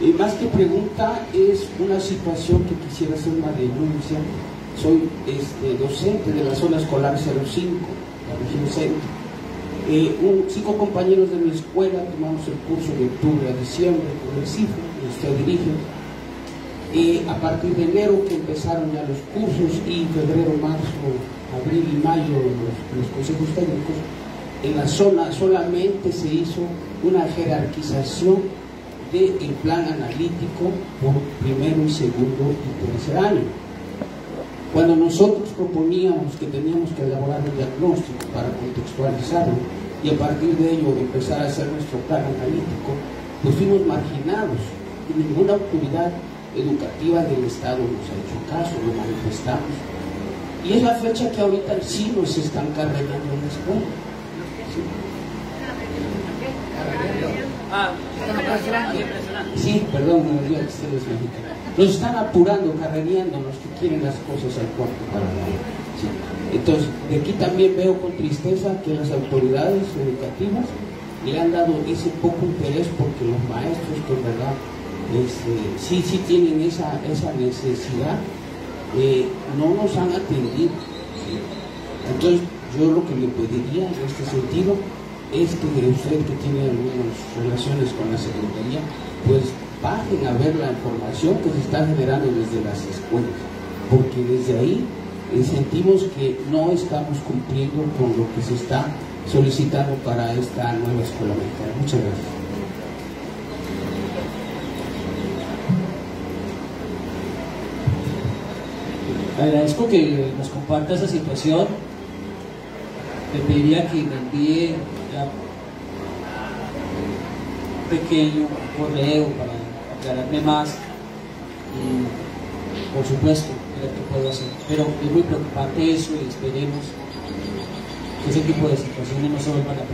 Y más que pregunta, es una situación que quisiera hacer una denuncia soy este, docente de la zona escolar 05, la región centro. Eh, un, cinco compañeros de mi escuela tomamos el curso de octubre a diciembre con el CIFO, que usted dirige. Y a partir de enero que empezaron ya los cursos y febrero, marzo, abril y mayo los, los consejos técnicos, en la zona solamente se hizo una jerarquización del plan analítico por primero y segundo y tercer año. Cuando nosotros proponíamos que teníamos que elaborar un diagnóstico para contextualizarlo y a partir de ello empezar a hacer nuestro plan analítico, pues fuimos marginados y ninguna autoridad educativa del Estado nos ha hecho caso, lo manifestamos. Y es la fecha que ahorita sí nos están cargando en la escuela. Perdón, me olvidé. Nos están apurando, carrereando los que quieren las cosas al cuarto para. Sí. Entonces, de aquí también veo con tristeza que las autoridades educativas le han dado ese poco interés porque los maestros que verdad este, sí, sí tienen esa, esa necesidad, eh, no nos han atendido. ¿sí? Entonces, yo lo que le pediría en este sentido es que usted que tiene algunas relaciones con la Secretaría, pues bajen a ver la información que se está generando desde las escuelas, porque desde ahí eh, sentimos que no estamos cumpliendo con lo que se está solicitando para esta nueva escuela mexicana. Muchas gracias. Agradezco que nos comparta esa situación. Le pediría que me envíe pequeño correo para aclararme más y por supuesto ver qué puedo hacer. Pero es muy preocupante eso y esperemos que ese tipo de situaciones no se vuelvan a.